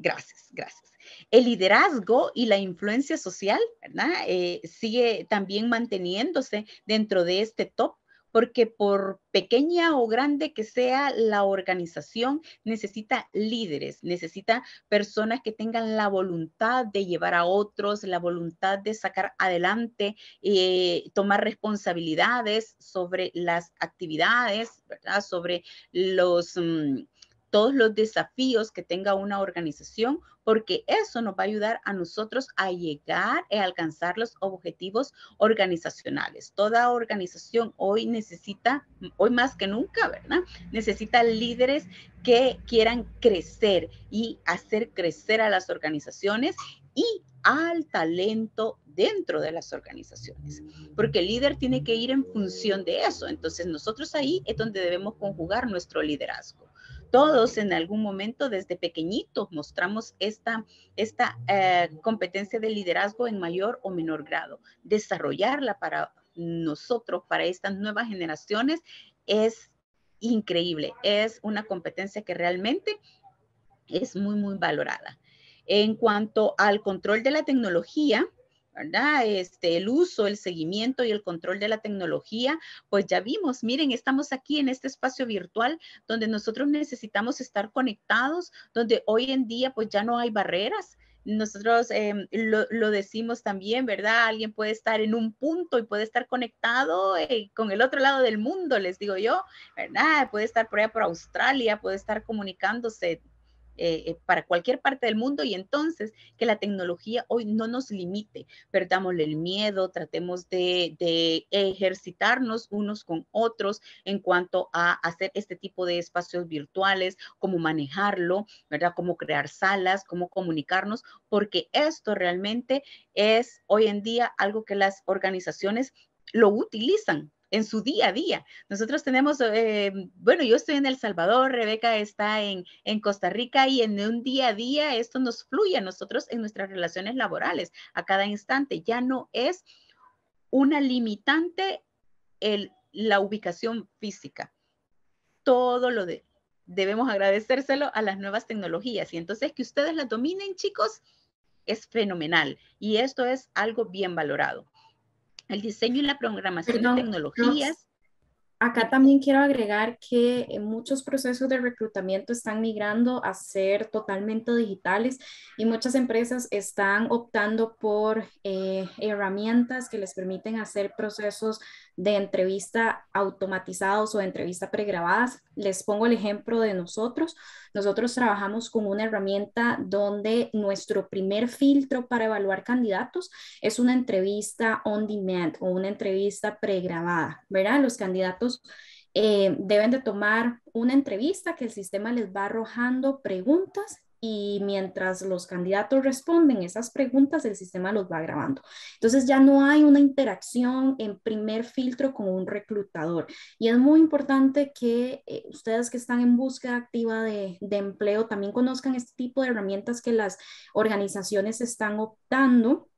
Gracias, gracias. El liderazgo y la influencia social, ¿verdad? Eh, sigue también manteniéndose dentro de este top porque por pequeña o grande que sea la organización, necesita líderes, necesita personas que tengan la voluntad de llevar a otros, la voluntad de sacar adelante, eh, tomar responsabilidades sobre las actividades. Sobre los... Mm, todos los desafíos que tenga una organización, porque eso nos va a ayudar a nosotros a llegar y alcanzar los objetivos organizacionales. Toda organización hoy necesita, hoy más que nunca, ¿verdad? Necesita líderes que quieran crecer y hacer crecer a las organizaciones y al talento dentro de las organizaciones, porque el líder tiene que ir en función de eso. Entonces nosotros ahí es donde debemos conjugar nuestro liderazgo. Todos en algún momento desde pequeñitos mostramos esta, esta eh, competencia de liderazgo en mayor o menor grado. Desarrollarla para nosotros, para estas nuevas generaciones, es increíble. Es una competencia que realmente es muy, muy valorada. En cuanto al control de la tecnología, ¿verdad? Este, el uso, el seguimiento y el control de la tecnología, pues ya vimos, miren, estamos aquí en este espacio virtual donde nosotros necesitamos estar conectados, donde hoy en día pues ya no hay barreras. Nosotros em, lo, decimos también, ¿verdad? Alguien puede estar en un punto y puede estar conectado eh, con el otro lado del mundo, les digo yo, ¿verdad? Puede estar por allá por Australia, puede estar comunicándose eh, eh, para cualquier parte del mundo y entonces que la tecnología hoy no nos limite, perdámosle el miedo, tratemos de, de ejercitarnos unos con otros en cuanto a hacer este tipo de espacios virtuales, cómo manejarlo, ¿verdad? Cómo crear salas, cómo comunicarnos, porque esto realmente es hoy en día algo que las organizaciones lo utilizan en su día a día. Nosotros tenemos, eh, bueno, yo estoy en El Salvador, Rebeca está en, en, Costa Rica y en un día a día esto nos fluye a nosotros en nuestras relaciones laborales a cada instante. Ya no es una limitante la ubicación física. Todo lo de, debemos agradecérselo a las nuevas tecnologías y entonces que ustedes las dominen, chicos, es fenomenal y esto es algo bien valorado el diseño y la programación de tecnologías. Acá también quiero agregar que muchos procesos de reclutamiento están migrando a ser totalmente digitales y muchas empresas están optando por eh, herramientas que les permiten hacer procesos de entrevista automatizados o entrevista pregrabadas. Les pongo el ejemplo de nosotros. Nosotros trabajamos con una herramienta donde nuestro primer filtro para evaluar candidatos es una entrevista on demand o una entrevista pregrabada, ¿verdad? Los candidatos eh, deben de tomar una entrevista que el sistema les va arrojando preguntas y mientras los candidatos responden esas preguntas, el sistema los va grabando. Entonces ya no hay una interacción en primer filtro con un reclutador. Y es muy importante que eh, ustedes que están en búsqueda activa de, empleo también conozcan este tipo de herramientas que las organizaciones están optando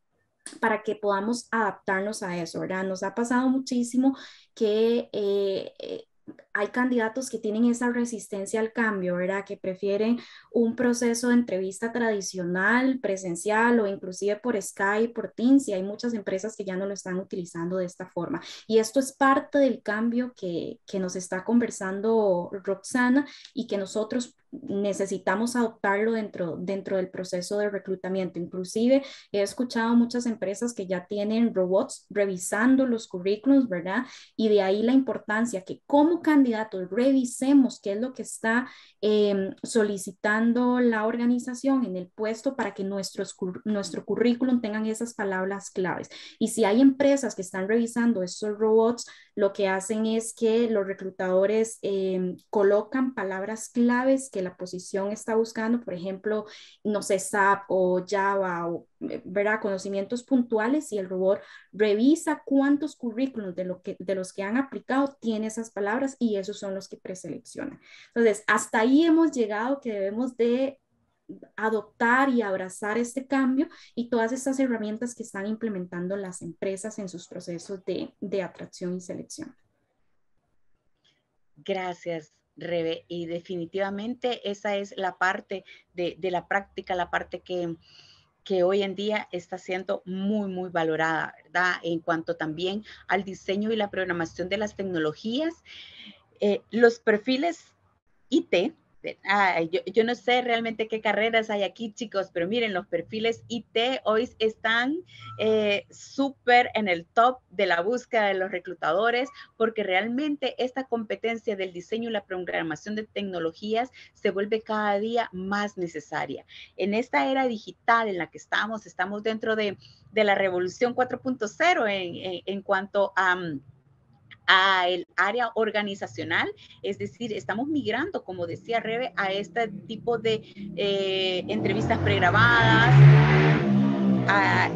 para que podamos adaptarnos a eso, ¿verdad? Nos ha pasado muchísimo que eh, eh, hay candidatos que tienen esa resistencia al cambio, ¿verdad? Que prefieren un proceso de entrevista tradicional, presencial o inclusive por Skype, por Teams, y hay muchas empresas que ya no lo están utilizando de esta forma. Y esto es parte del cambio que, que nos está conversando Roxana y que nosotros necesitamos adoptarlo dentro, dentro del proceso de reclutamiento. Inclusive he escuchado muchas empresas que ya tienen robots revisando los currículums, ¿verdad? Y de ahí la importancia que como candidatos revisemos qué es lo que está em, solicitando la organización en el puesto para que nuestros, nuestro currículum tengan esas palabras claves. Y si hay empresas que están revisando esos robots, lo que hacen es que los reclutadores em, colocan palabras claves que la posición está buscando, por ejemplo, no sé, SAP o Java o ¿verdad? conocimientos puntuales y el robot revisa cuántos currículos de, lo que, de los que han aplicado tiene esas palabras y esos son los que preseleccionan. Entonces, hasta ahí hemos llegado que debemos de adoptar y abrazar este cambio y todas estas herramientas que están implementando las empresas en sus procesos de, de atracción y selección. Gracias. Y definitivamente esa es la parte de, la práctica, la parte que, que hoy en día está siendo muy, muy valorada, ¿verdad? En cuanto también al diseño y la programación de las tecnologías. Eh, los perfiles IT yo, no sé realmente qué carreras hay aquí, chicos, pero miren, los perfiles IT hoy están eh, súper en el top de la búsqueda de los reclutadores, porque realmente esta competencia del diseño y la programación de tecnologías se vuelve cada día más necesaria. En esta era digital en la que estamos, estamos dentro de, la revolución 4.0 en, en, cuanto a el área organizacional, es decir, estamos migrando, como decía Rebe, a este tipo de eh, entrevistas pregrabadas, a,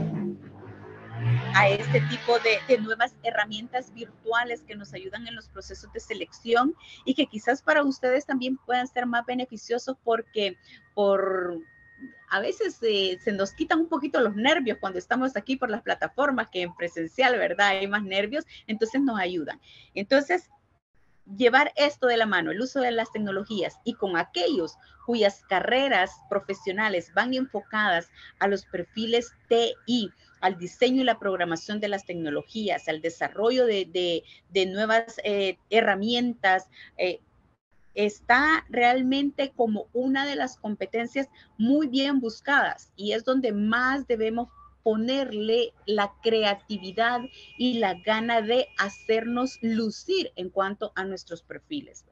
este tipo de, de, nuevas herramientas virtuales que nos ayudan en los procesos de selección y que quizás para ustedes también puedan ser más beneficiosos porque por a veces se nos quitan un poquito los nervios cuando estamos aquí por las plataformas, que en presencial, ¿verdad? Hay más nervios, entonces nos ayudan. Entonces, llevar esto de la mano, el uso de las tecnologías y con aquellos cuyas carreras profesionales van enfocadas a los perfiles TI, al diseño y la programación de las tecnologías, al desarrollo de, nuevas eh, herramientas, eh, está realmente como una de las competencias muy bien buscadas y es donde más debemos ponerle la creatividad y la gana de hacernos lucir en cuanto a nuestros perfiles.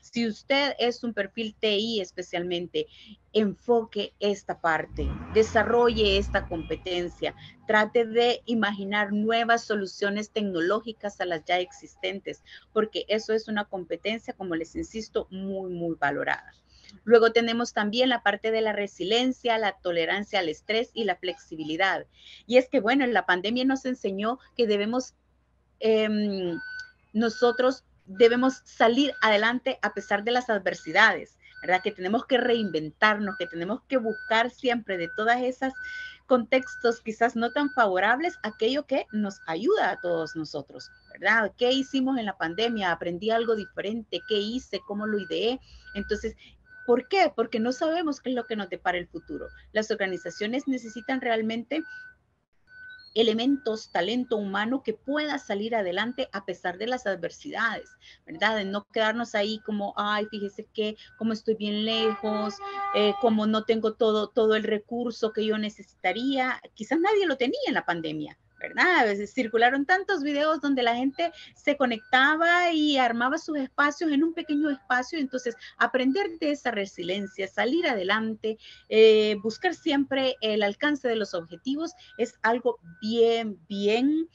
Si usted es un perfil TI especialmente, enfoque esta parte, desarrolle esta competencia, trate de imaginar nuevas soluciones tecnológicas a las ya existentes, porque eso es una competencia, como les insisto, muy, muy valorada. Luego tenemos también la parte de la resiliencia, la tolerancia al estrés y la flexibilidad. Y es que, bueno, la pandemia nos enseñó que debemos, em, nosotros debemos salir adelante a pesar de las adversidades, ¿verdad? Que tenemos que reinventarnos, que tenemos que buscar siempre de todas esas contextos quizás no tan favorables, aquello que nos ayuda a todos nosotros, ¿verdad? ¿Qué hicimos en la pandemia? ¿Aprendí algo diferente? ¿Qué hice? ¿Cómo lo ideé? Entonces, ¿Por qué? Porque no sabemos qué es lo que nos depara el futuro. Las organizaciones necesitan realmente elementos, talento humano que pueda salir adelante a pesar de las adversidades, ¿verdad? De no quedarnos ahí como, ay, fíjese que como estoy bien lejos, eh, como no tengo todo, todo el recurso que yo necesitaría. Quizás nadie lo tenía en la pandemia, ¿verdad? A veces circularon tantos videos donde la gente se conectaba y armaba sus espacios en un pequeño espacio, entonces aprender de esa resiliencia, salir adelante, eh, buscar siempre el alcance de los objetivos es algo bien, bien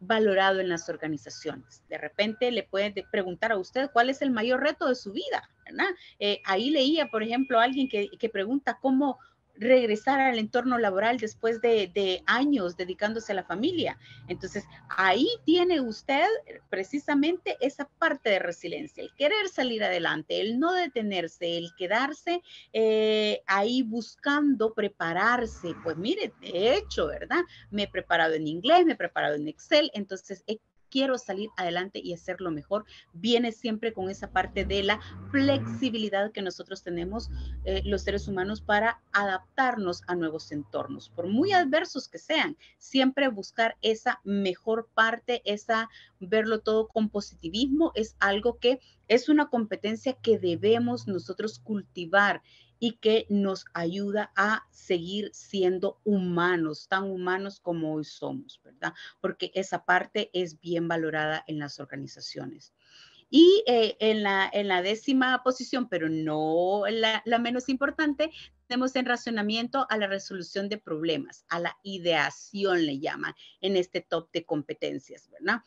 valorado en las organizaciones. De repente le pueden preguntar a usted cuál es el mayor reto de su vida, ¿verdad? Eh, ahí leía, por ejemplo, alguien que, que pregunta cómo, regresar al entorno laboral después de, años dedicándose a la familia. Entonces, ahí tiene usted precisamente esa parte de resiliencia, el querer salir adelante, el no detenerse, el quedarse eh, ahí buscando prepararse. Pues mire, de hecho, ¿verdad? Me he preparado en inglés, me he preparado en Excel, entonces he quiero salir adelante y hacerlo mejor, viene siempre con esa parte de la flexibilidad que nosotros tenemos eh, los seres humanos para adaptarnos a nuevos entornos, por muy adversos que sean, siempre buscar esa mejor parte, esa verlo todo con positivismo es algo que es una competencia que debemos nosotros cultivar y que nos ayuda a seguir siendo humanos, tan humanos como hoy somos, ¿verdad? Porque esa parte es bien valorada en las organizaciones. Y eh, en, la, en la décima posición, pero no la, la menos importante, tenemos en racionamiento a la resolución de problemas, a la ideación le llaman en este top de competencias, ¿verdad?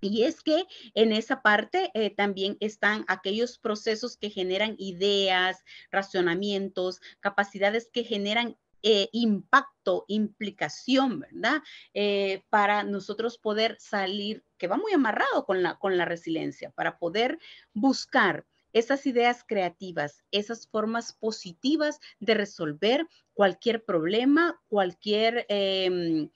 Y es que en esa parte eh, también están aquellos procesos que generan ideas, racionamientos, capacidades que generan eh, impacto, implicación, ¿verdad? Eh, para nosotros poder salir, que va muy amarrado con la, con la resiliencia, para poder buscar esas ideas creativas, esas formas positivas de resolver cualquier problema, cualquier... Em,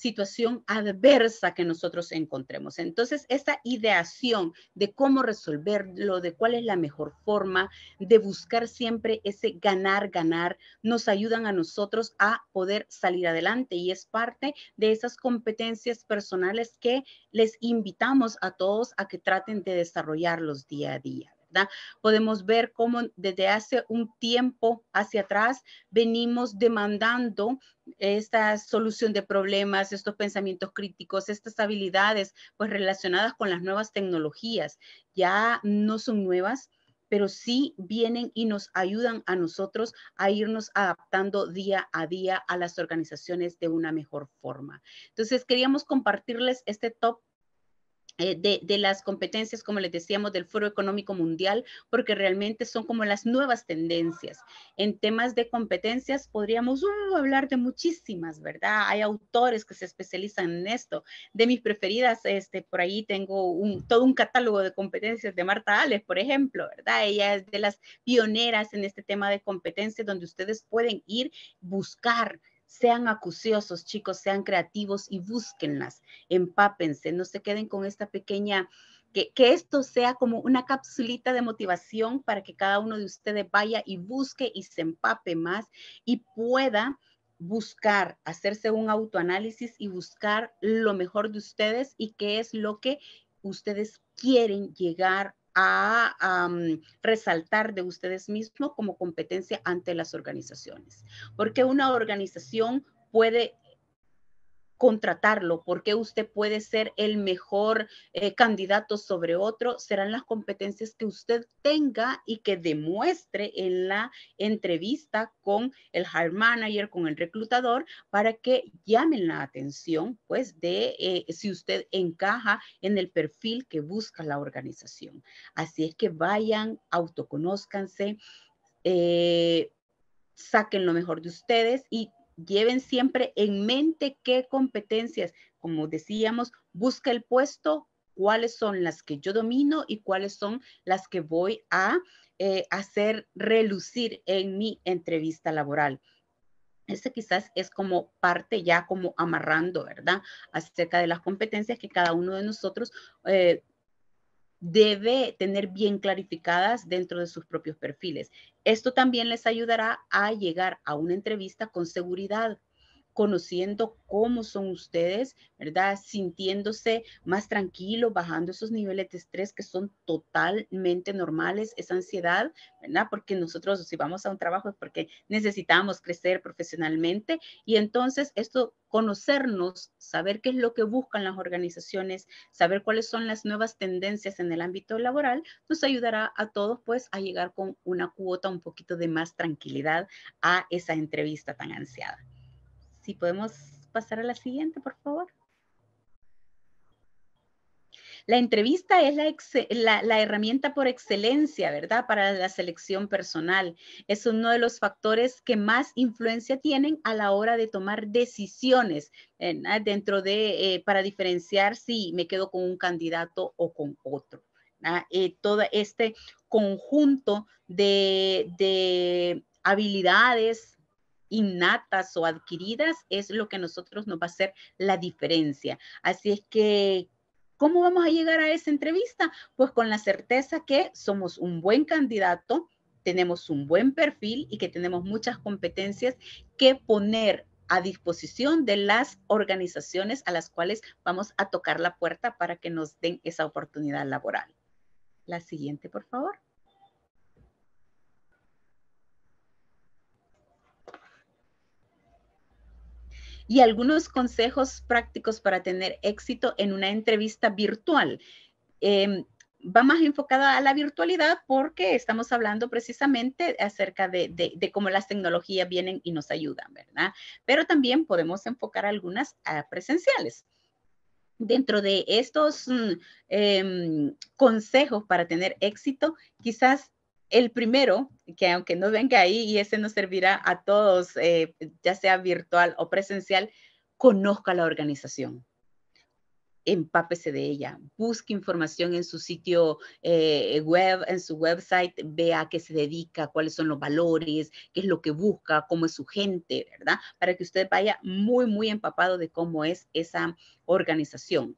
situación adversa que nosotros encontremos. Entonces, esta ideación de cómo resolverlo, de cuál es la mejor forma, de buscar siempre ese ganar, ganar, nos ayudan a nosotros a poder salir adelante y es parte de esas competencias personales que les invitamos a todos a que traten de desarrollarlos día a día. Podemos ver cómo desde hace un tiempo hacia atrás venimos demandando esta solución de problemas, estos pensamientos críticos, estas habilidades pues relacionadas con las nuevas tecnologías. Ya no son nuevas, pero sí vienen y nos ayudan a nosotros a irnos adaptando día a día a las organizaciones de una mejor forma. Entonces, queríamos compartirles este top eh, de, las competencias, como les decíamos, del Foro Económico Mundial, porque realmente son como las nuevas tendencias. En temas de competencias podríamos uh, hablar de muchísimas, ¿verdad? Hay autores que se especializan en esto. De mis preferidas, este, por ahí tengo todo un catálogo de competencias de Marta Ales, por ejemplo, ¿verdad? Ella es de las pioneras en este tema de competencias donde ustedes pueden ir, buscar sean acuciosos, chicos, sean creativos y búsquenlas, empápense, no se queden con esta pequeña, que, que, esto sea como una capsulita de motivación para que cada uno de ustedes vaya y busque y se empape más y pueda buscar, hacerse un autoanálisis y buscar lo mejor de ustedes y qué es lo que ustedes quieren llegar a resaltar de ustedes mismos como competencia ante las organizaciones. Porque una organización puede contratarlo, porque usted puede ser el mejor eh, candidato sobre otro, serán las competencias que usted tenga y que demuestre en la entrevista con el hire manager, con el reclutador, para que llamen la atención, pues, de eh, si usted encaja en el perfil que busca la organización. Así es que vayan, autoconózcanse. Eh, saquen lo mejor de ustedes y lleven siempre en mente qué competencias, como decíamos, busca el puesto, cuáles son las que yo domino y cuáles son las que voy a eh, hacer relucir en mi entrevista laboral. Este quizás es como parte ya como amarrando, ¿verdad? Acerca de las competencias que cada uno de nosotros eh, debe tener bien clarificadas dentro de sus propios perfiles. Esto también les ayudará a llegar a una entrevista con seguridad, conociendo cómo son ustedes, ¿verdad? Sintiéndose más tranquilo, bajando esos niveles de estrés que son totalmente normales, esa ansiedad, ¿verdad? Porque nosotros si vamos a un trabajo es porque necesitamos crecer profesionalmente y entonces esto conocernos, saber qué es lo que buscan las organizaciones, saber cuáles son las nuevas tendencias en el ámbito laboral, nos ayudará a todos pues a llegar con una cuota un poquito de más tranquilidad a esa entrevista tan ansiada. Si podemos pasar a la siguiente, por favor. La entrevista es la, herramienta por excelencia, ¿verdad? Para la selección personal. Es uno de los factores que más influencia tienen a la hora de tomar decisiones dentro de, eh, para diferenciar si me quedo con un candidato o con otro. Eh, todo este conjunto de habilidades, innatas o adquiridas es lo que nosotros nos va a hacer la diferencia. Así es que ¿Cómo vamos a llegar a esa entrevista? Pues con la certeza que somos un buen candidato, tenemos un buen perfil y que tenemos muchas competencias que poner a disposición de las organizaciones a las cuales vamos a tocar la puerta para que nos den esa oportunidad laboral. La siguiente, por favor. Y algunos consejos prácticos para tener éxito en una entrevista virtual. Em, va más enfocada a la virtualidad porque estamos hablando precisamente acerca de, cómo las tecnologías vienen y nos ayudan, ¿verdad? Pero también podemos enfocar algunas a presenciales. Dentro de estos mm, em, consejos para tener éxito, quizás el primero, que aunque no venga ahí y ese nos servirá a todos, eh, ya sea virtual o presencial, conozca la organización empápese de ella, busque información en su sitio eh, web, en su website, vea a qué se dedica, cuáles son los valores, qué es lo que busca, cómo es su gente, ¿verdad? Para que usted vaya muy, muy empapado de cómo es esa organización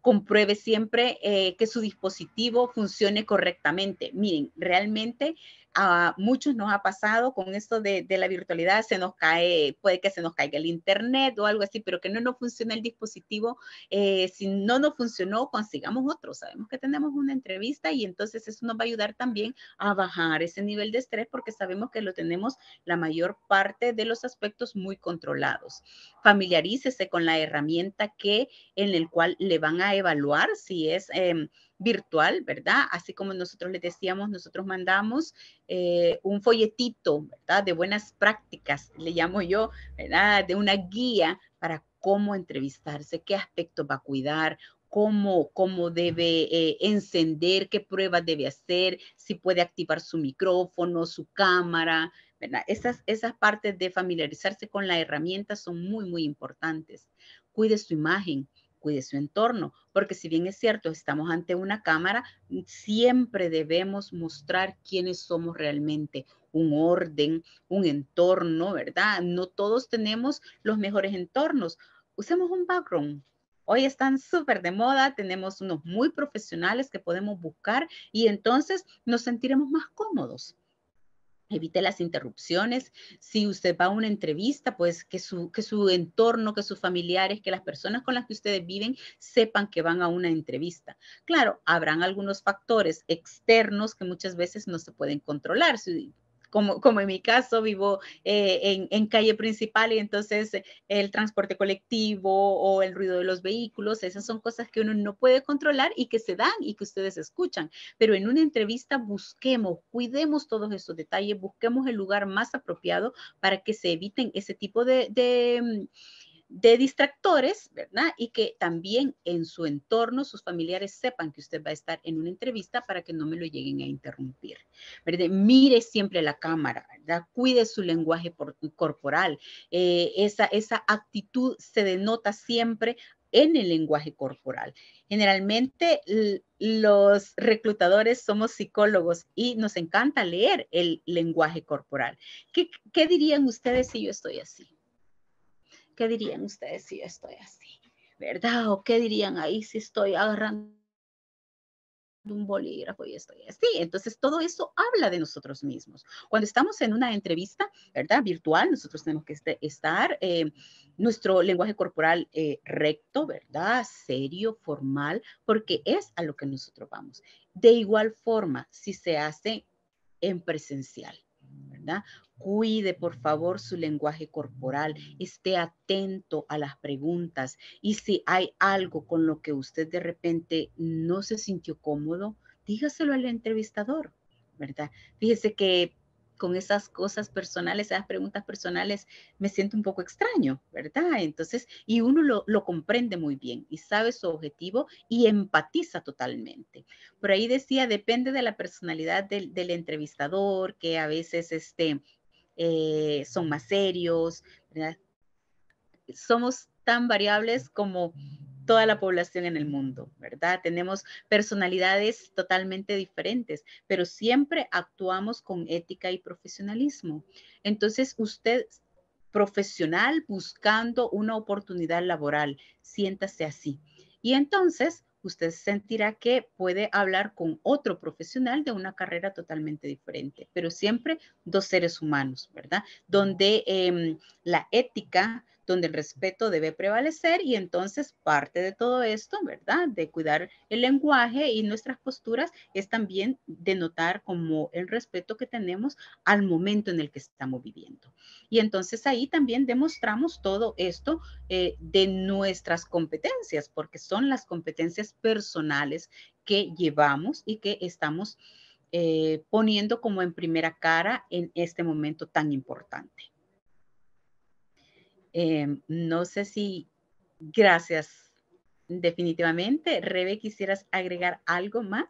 compruebe siempre eh, que su dispositivo funcione correctamente. Miren, realmente a muchos nos ha pasado con esto de, la virtualidad, se nos cae, puede que se nos caiga el internet o algo así, pero que no nos funcione el dispositivo. Eh, si no nos funcionó, consigamos otro. Sabemos que tenemos una entrevista y entonces eso nos va a ayudar también a bajar ese nivel de estrés porque sabemos que lo tenemos la mayor parte de los aspectos muy controlados. Familiarícese con la herramienta que en el cual le van a evaluar si es... Em, virtual, ¿verdad? Así como nosotros les decíamos, nosotros mandamos eh, un folletito, ¿verdad? De buenas prácticas, le llamo yo, ¿verdad? De una guía para cómo entrevistarse, qué aspectos va a cuidar, cómo, cómo debe eh, encender, qué pruebas debe hacer, si puede activar su micrófono, su cámara, ¿verdad? Esas, esas partes de familiarizarse con la herramienta son muy, muy importantes. Cuide su imagen cuide su entorno, porque si bien es cierto, estamos ante una cámara, siempre debemos mostrar quiénes somos realmente, un orden, un entorno, ¿verdad? No todos tenemos los mejores entornos. Usemos un background, Hoy están súper de moda, tenemos unos muy profesionales que podemos buscar y entonces nos sentiremos más cómodos evite las interrupciones. Si usted va a una entrevista, pues que su, que su entorno, que sus familiares, que las personas con las que ustedes viven sepan que van a una entrevista. Claro, habrán algunos factores externos que muchas veces no se pueden controlar. Como, como en mi caso, vivo eh, en, calle principal y entonces el transporte colectivo o el ruido de los vehículos, esas son cosas que uno no puede controlar y que se dan y que ustedes escuchan. Pero en una entrevista busquemos, cuidemos todos esos detalles, busquemos el lugar más apropiado para que se eviten ese tipo de mm, de distractores, ¿verdad? Y que también en su entorno sus familiares sepan que usted va a estar en una entrevista para que no me lo lleguen a interrumpir, ¿verdad? Mire siempre la cámara, ¿verdad? Cuide su lenguaje corporal. Eh, esa, esa actitud se denota siempre en el lenguaje corporal. Generalmente los reclutadores somos psicólogos y nos encanta leer el lenguaje corporal. ¿Qué, qué dirían ustedes si yo estoy así? ¿Qué dirían ustedes si yo estoy así? ¿Verdad? ¿O qué dirían ahí si estoy agarrando un bolígrafo y estoy así. Entonces, todo eso habla de nosotros mismos. Cuando estamos en una entrevista, ¿verdad? Virtual, nosotros tenemos que este, estar, eh, nuestro lenguaje corporal eh, recto, ¿verdad? Serio, formal, porque es a lo que nosotros vamos. De igual forma, si se hace en presencial, ¿verdad? Cuide, por favor, su lenguaje corporal, esté atento a las preguntas y si hay algo con lo que usted de repente no se sintió cómodo, dígaselo al entrevistador, ¿verdad? Fíjese que con esas cosas personales, esas preguntas personales, me siento un poco extraño, ¿verdad? Entonces, y uno lo, comprende muy bien y sabe su objetivo y empatiza totalmente. Por ahí decía, depende de la personalidad del, entrevistador, que a veces este, eh, son más serios, ¿verdad? Somos tan variables como toda la población en el mundo, ¿verdad? Tenemos personalidades totalmente diferentes, pero siempre actuamos con ética y profesionalismo. Entonces, usted profesional buscando una oportunidad laboral, siéntase así. Y entonces, usted sentirá que puede hablar con otro profesional de una carrera totalmente diferente, pero siempre dos seres humanos, ¿verdad? Donde em, la ética donde el respeto debe prevalecer y entonces parte de todo esto, ¿verdad? De cuidar el lenguaje y nuestras posturas es también denotar como el respeto que tenemos al momento en el que estamos viviendo. Y entonces ahí también demostramos todo esto eh, de nuestras competencias, porque son las competencias personales que llevamos y que estamos eh, poniendo como en primera cara en este momento tan importante. Em, no sé si, gracias, definitivamente. Rebe, ¿quisieras agregar algo más?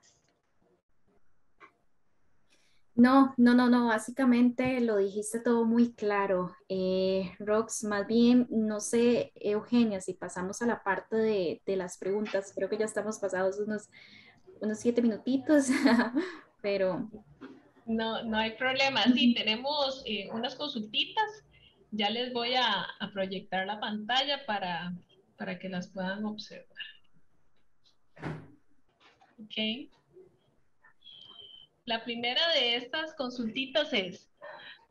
No, no, no, no, básicamente lo dijiste todo muy claro. Eh, Rox, más bien, no sé, Eugenia, si pasamos a la parte de, las preguntas, creo que ya estamos pasados unos, unos siete minutitos, pero... No, no hay problema. Sí, tenemos eh, unas consultitas ya les voy a, proyectar la pantalla para, para que las puedan observar. Ok. La primera de estas consultitas es,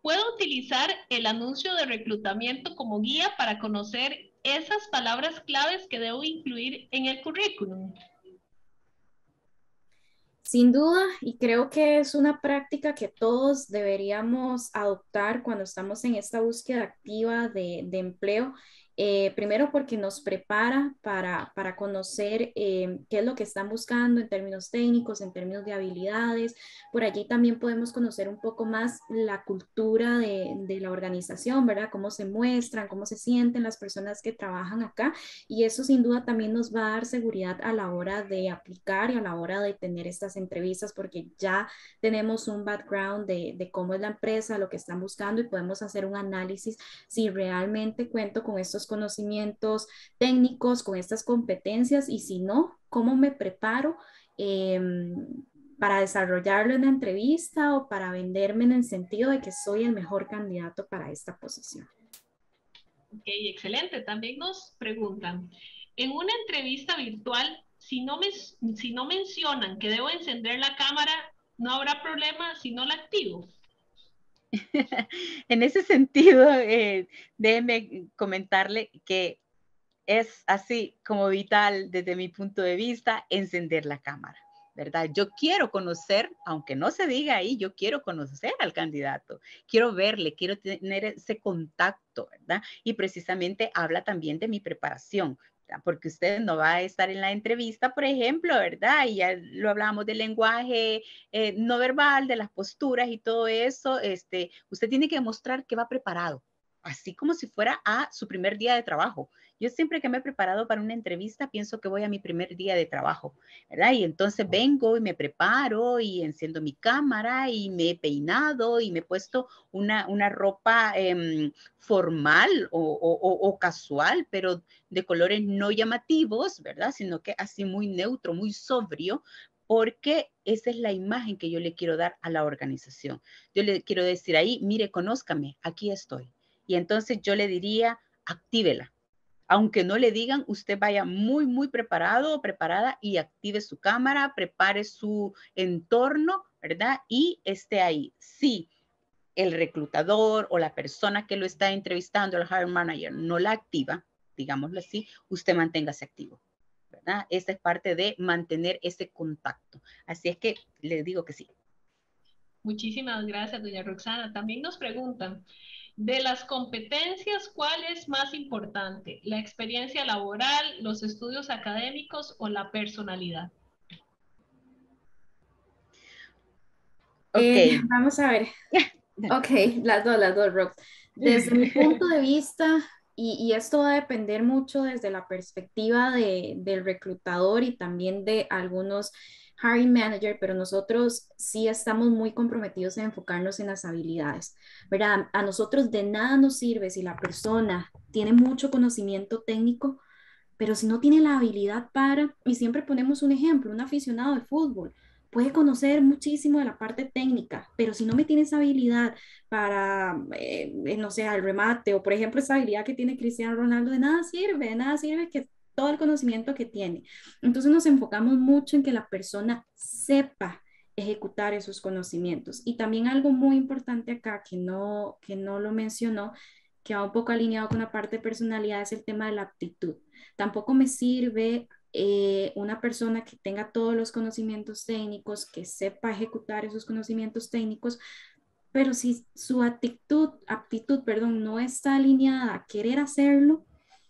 ¿puedo utilizar el anuncio de reclutamiento como guía para conocer esas palabras claves que debo incluir en el currículum? Sin duda, y creo que es una práctica que todos deberíamos adoptar cuando estamos en esta búsqueda activa de, de empleo, eh, primero porque nos prepara para, para conocer eh, qué es lo que están buscando en términos técnicos, en términos de habilidades. Por allí también podemos conocer un poco más la cultura de, de, la organización, ¿verdad? Cómo se muestran, cómo se sienten las personas que trabajan acá. Y eso sin duda también nos va a dar seguridad a la hora de aplicar y a la hora de tener estas entrevistas, porque ya tenemos un background de, de cómo es la empresa, lo que están buscando y podemos hacer un análisis si realmente cuento con estos conocimientos técnicos, con estas competencias y si no, ¿cómo me preparo? Em, para desarrollarlo en la entrevista o para venderme en el sentido de que soy el mejor candidato para esta posición. Ok, excelente. También nos preguntan, en una entrevista virtual, si no, me, si no mencionan que debo encender la cámara, ¿no habrá problema si no la activo? en ese sentido, eh, déjeme comentarle que es así como vital desde mi punto de vista encender la cámara. ¿verdad? Yo quiero conocer, aunque no se diga ahí, yo quiero conocer al candidato, quiero verle, quiero tener ese contacto, ¿verdad? Y precisamente habla también de mi preparación, porque usted no va a estar en la entrevista, por ejemplo, ¿verdad? Y ya lo hablamos del lenguaje eh, no verbal, de las posturas y todo eso, este, usted tiene que mostrar que va preparado, así como si fuera a su primer día de trabajo. Yo siempre que me he preparado para una entrevista, pienso que voy a mi primer día de trabajo, ¿verdad? Y entonces vengo y me preparo y enciendo mi cámara y me he peinado y me he puesto una, una ropa em, formal o, o, casual, pero de colores no llamativos, ¿verdad? Sino que así muy neutro, muy sobrio, porque esa es la imagen que yo le quiero dar a la organización. Yo le quiero decir ahí, mire, conózcame, aquí estoy. Y entonces yo le diría, actívela, aunque no le digan, usted vaya muy, muy preparado o preparada y active su cámara, prepare su entorno, ¿verdad? Y esté ahí. Si el reclutador o la persona que lo está entrevistando, el hiring manager, no la activa, digámoslo así, usted manténgase activo. ¿verdad? Esta es parte de mantener ese contacto. Así es que le digo que sí. Muchísimas gracias, doña Roxana. También nos preguntan, de las competencias, ¿cuál es más importante? ¿La experiencia laboral, los estudios académicos o la personalidad? Eh, vamos a ver. Ok, las dos, las dos, Rox. Desde mi punto de vista, y, y, esto va a depender mucho desde la perspectiva de, del reclutador y también de algunos hiring manager, pero nosotros sí estamos muy comprometidos en enfocarnos en las habilidades, ¿verdad? A nosotros de nada nos sirve si la persona tiene mucho conocimiento técnico, pero si no tiene la habilidad para, y siempre ponemos un ejemplo, un aficionado de fútbol, puede conocer muchísimo de la parte técnica, pero si no me tiene esa habilidad para, eh, no sé, el remate, o por ejemplo esa habilidad que tiene Cristiano Ronaldo, de nada sirve, de nada sirve que todo el conocimiento que tiene. Entonces nos enfocamos mucho en que la persona sepa ejecutar esos conocimientos. Y también algo muy importante acá que no, que no lo mencionó, que va un poco alineado con la parte de personalidad, es el tema de la aptitud. Tampoco me sirve eh, una persona que tenga todos los conocimientos técnicos, que sepa ejecutar esos conocimientos técnicos, pero si su actitud, aptitud, perdón, no está alineada a querer hacerlo,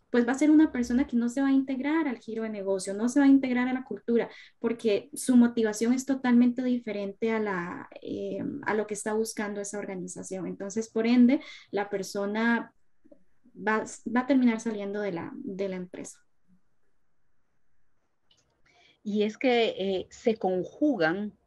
pues va a ser una persona que no se va a integrar al giro de negocio, no se va a integrar a la cultura, porque su motivación es totalmente diferente a, la, eh, a lo que está buscando esa organización. Entonces, por ende, la persona va, va a terminar saliendo de la, de la empresa. Y es que eh, se conjugan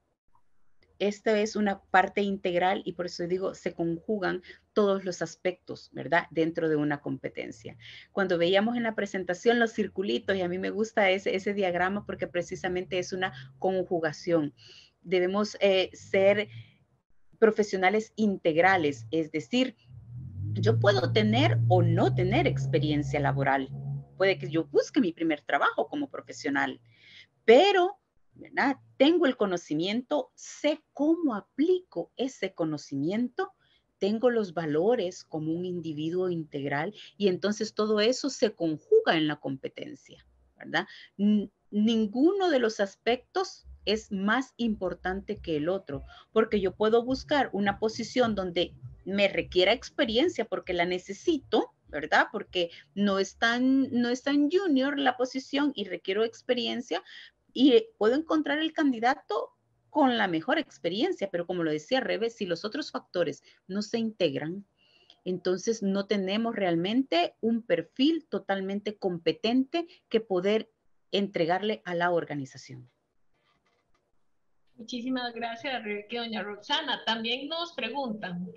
esta es una parte integral y por eso digo, se conjugan todos los aspectos, ¿verdad? Dentro de una competencia. Cuando veíamos en la presentación los circulitos, y a mí me gusta ese, ese diagrama porque precisamente es una conjugación. Debemos eh, ser profesionales integrales, es decir, yo puedo tener o no tener experiencia laboral. Puede que yo busque mi primer trabajo como profesional, pero ¿verdad? Tengo el conocimiento, sé cómo aplico ese conocimiento, tengo los valores como un individuo integral y entonces todo eso se conjuga en la competencia, ¿verdad? ninguno de los aspectos es más importante que el otro, porque yo puedo buscar una posición donde me requiera experiencia porque la necesito, ¿verdad? Porque no es tan, no es tan junior la posición y requiero experiencia, y puedo encontrar el candidato con la mejor experiencia, pero como lo decía Rebe, si los otros factores no se integran, entonces no tenemos realmente un perfil totalmente competente que poder entregarle a la organización. Muchísimas gracias, Rebeca. Doña Roxana, también nos preguntan,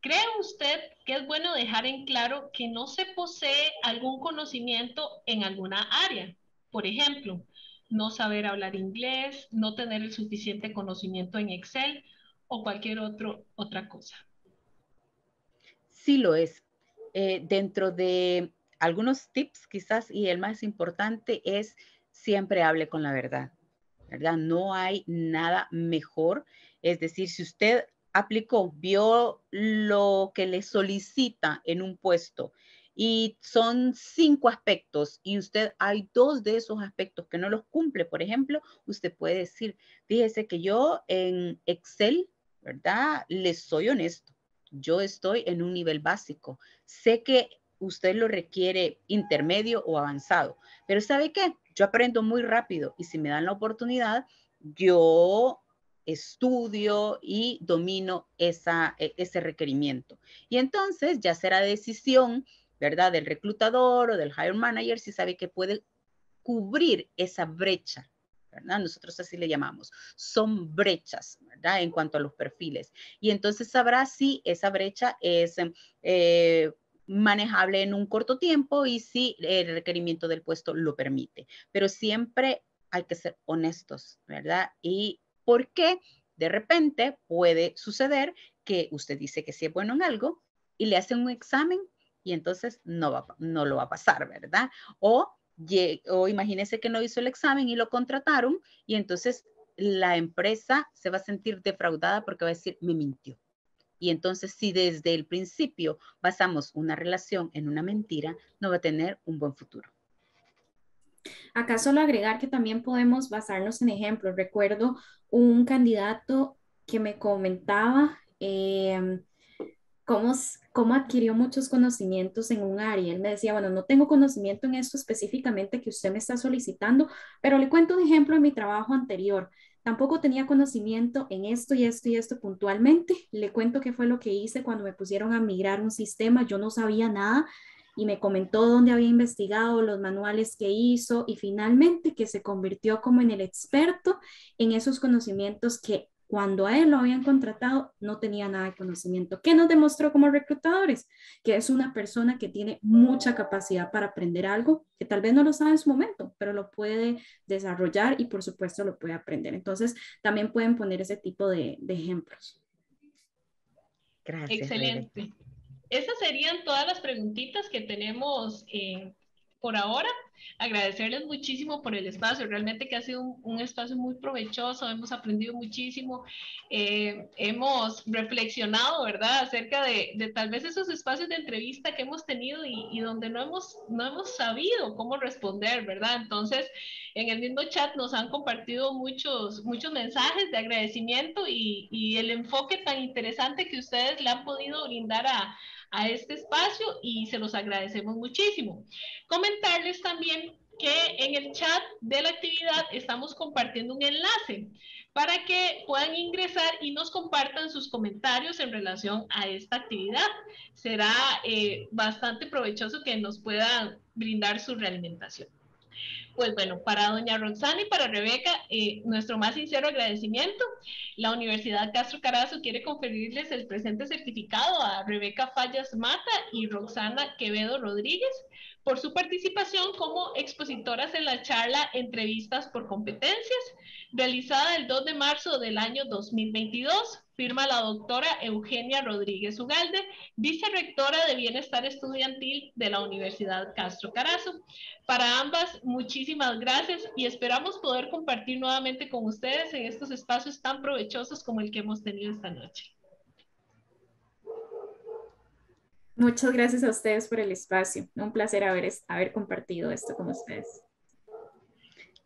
¿cree usted que es bueno dejar en claro que no se posee algún conocimiento en alguna área? Por ejemplo, no saber hablar inglés, no tener el suficiente conocimiento en Excel o cualquier otra cosa. Sí lo es. Eh, dentro de algunos tips quizás y el más importante es siempre hable con la verdad, ¿verdad? No hay nada mejor. Es decir, si usted aplicó, vio lo que le solicita en un puesto y son cinco aspectos y usted hay dos de esos aspectos que no los cumple. Por ejemplo, usted puede decir, fíjese que yo en Excel, ¿verdad? Les soy honesto. Yo estoy en un nivel básico. Sé que usted lo requiere intermedio o avanzado, pero ¿sabe qué? Yo aprendo muy rápido y si me dan la oportunidad, yo estudio y domino esa, e, ese requerimiento. Y entonces ya será decisión ¿verdad? Del reclutador o del hire manager si sabe que puede cubrir esa brecha, ¿verdad? Nosotros así le llamamos. Son brechas, ¿verdad? En cuanto a los perfiles. Y entonces sabrá si esa brecha es eh, manejable en un corto tiempo y si el requerimiento del puesto lo permite. Pero siempre hay que ser honestos, ¿verdad? Y por qué de repente puede suceder que usted dice que sí es bueno en algo y le hacen un examen y entonces no, va, no lo va a pasar, ¿verdad? O, o imagínese que no hizo el examen y lo contrataron y entonces la empresa se va a sentir defraudada porque va a decir, me mintió. Y entonces, si desde el principio basamos una relación en una mentira, no va a tener un buen futuro. Acá solo agregar que también podemos basarnos en ejemplos. Recuerdo un candidato que me comentaba eh, cómo, cómo adquirió muchos conocimientos en un área. Él me decía, bueno, no tengo conocimiento en esto específicamente que usted me está solicitando, pero le cuento un ejemplo de mi trabajo anterior. Tampoco tenía conocimiento en esto y esto y esto puntualmente. Le cuento qué fue lo que hice cuando me pusieron a migrar un sistema. Yo no sabía nada y me comentó dónde había investigado, los manuales que hizo y finalmente que se convirtió como en el experto en esos conocimientos que cuando a él lo habían contratado, no tenía nada de conocimiento. ¿Qué nos demostró como reclutadores? Que es una persona que tiene mucha capacidad para aprender algo, que tal vez no lo sabe en su momento, pero lo puede desarrollar y por supuesto lo puede aprender. Entonces, también pueden poner ese tipo de, ejemplos. Gracias. Excelente. Esas serían todas las preguntitas que tenemos eh, por ahora agradecerles muchísimo por el espacio, realmente que ha sido un, espacio muy provechoso, hemos aprendido muchísimo, eh, hemos reflexionado, ¿verdad?, acerca de, de, tal vez esos espacios de entrevista que hemos tenido y, y, donde no hemos, no hemos sabido cómo responder, ¿verdad? Entonces, en el mismo chat nos han compartido muchos, muchos mensajes de agradecimiento y, y el enfoque tan interesante que ustedes le han podido brindar a a este espacio y se los agradecemos muchísimo. Comentarles también que en el chat de la actividad estamos compartiendo un enlace para que puedan ingresar y nos compartan sus comentarios en relación a esta actividad. Será eh, bastante provechoso que nos puedan brindar su realimentación. Pues bueno, para doña Roxana y para Rebeca, eh, nuestro más sincero agradecimiento. La Universidad Castro Carazo quiere conferirles el presente certificado a Rebeca Fallas Mata y Roxana Quevedo Rodríguez por su participación como expositoras en la charla Entrevistas por Competencias, realizada el 2 de marzo del año 2022 firma la doctora Eugenia Rodríguez Ugalde, vicerrectora de Bienestar Estudiantil de la Universidad Castro Carazo. Para ambas, muchísimas gracias y esperamos poder compartir nuevamente con ustedes en estos espacios tan provechosos como el que hemos tenido esta noche. Muchas gracias a ustedes por el espacio. Un placer haber, haber compartido esto con ustedes.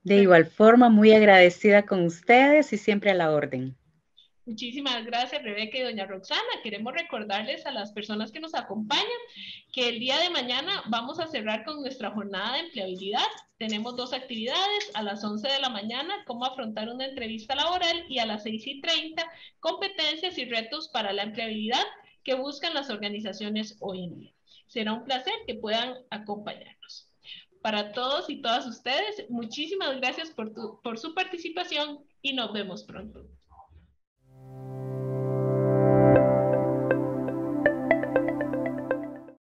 De igual forma, muy agradecida con ustedes y siempre a la orden. Muchísimas gracias, Rebeca y doña Roxana. Queremos recordarles a las personas que nos acompañan que el día de mañana vamos a cerrar con nuestra jornada de empleabilidad. Tenemos dos actividades, a las 11 de la mañana, cómo afrontar una entrevista laboral y a las 6 y 30, competencias y retos para la empleabilidad que buscan las organizaciones hoy en día. Será un placer que puedan acompañarnos. Para todos y todas ustedes, muchísimas gracias por, por su participación y nos vemos pronto.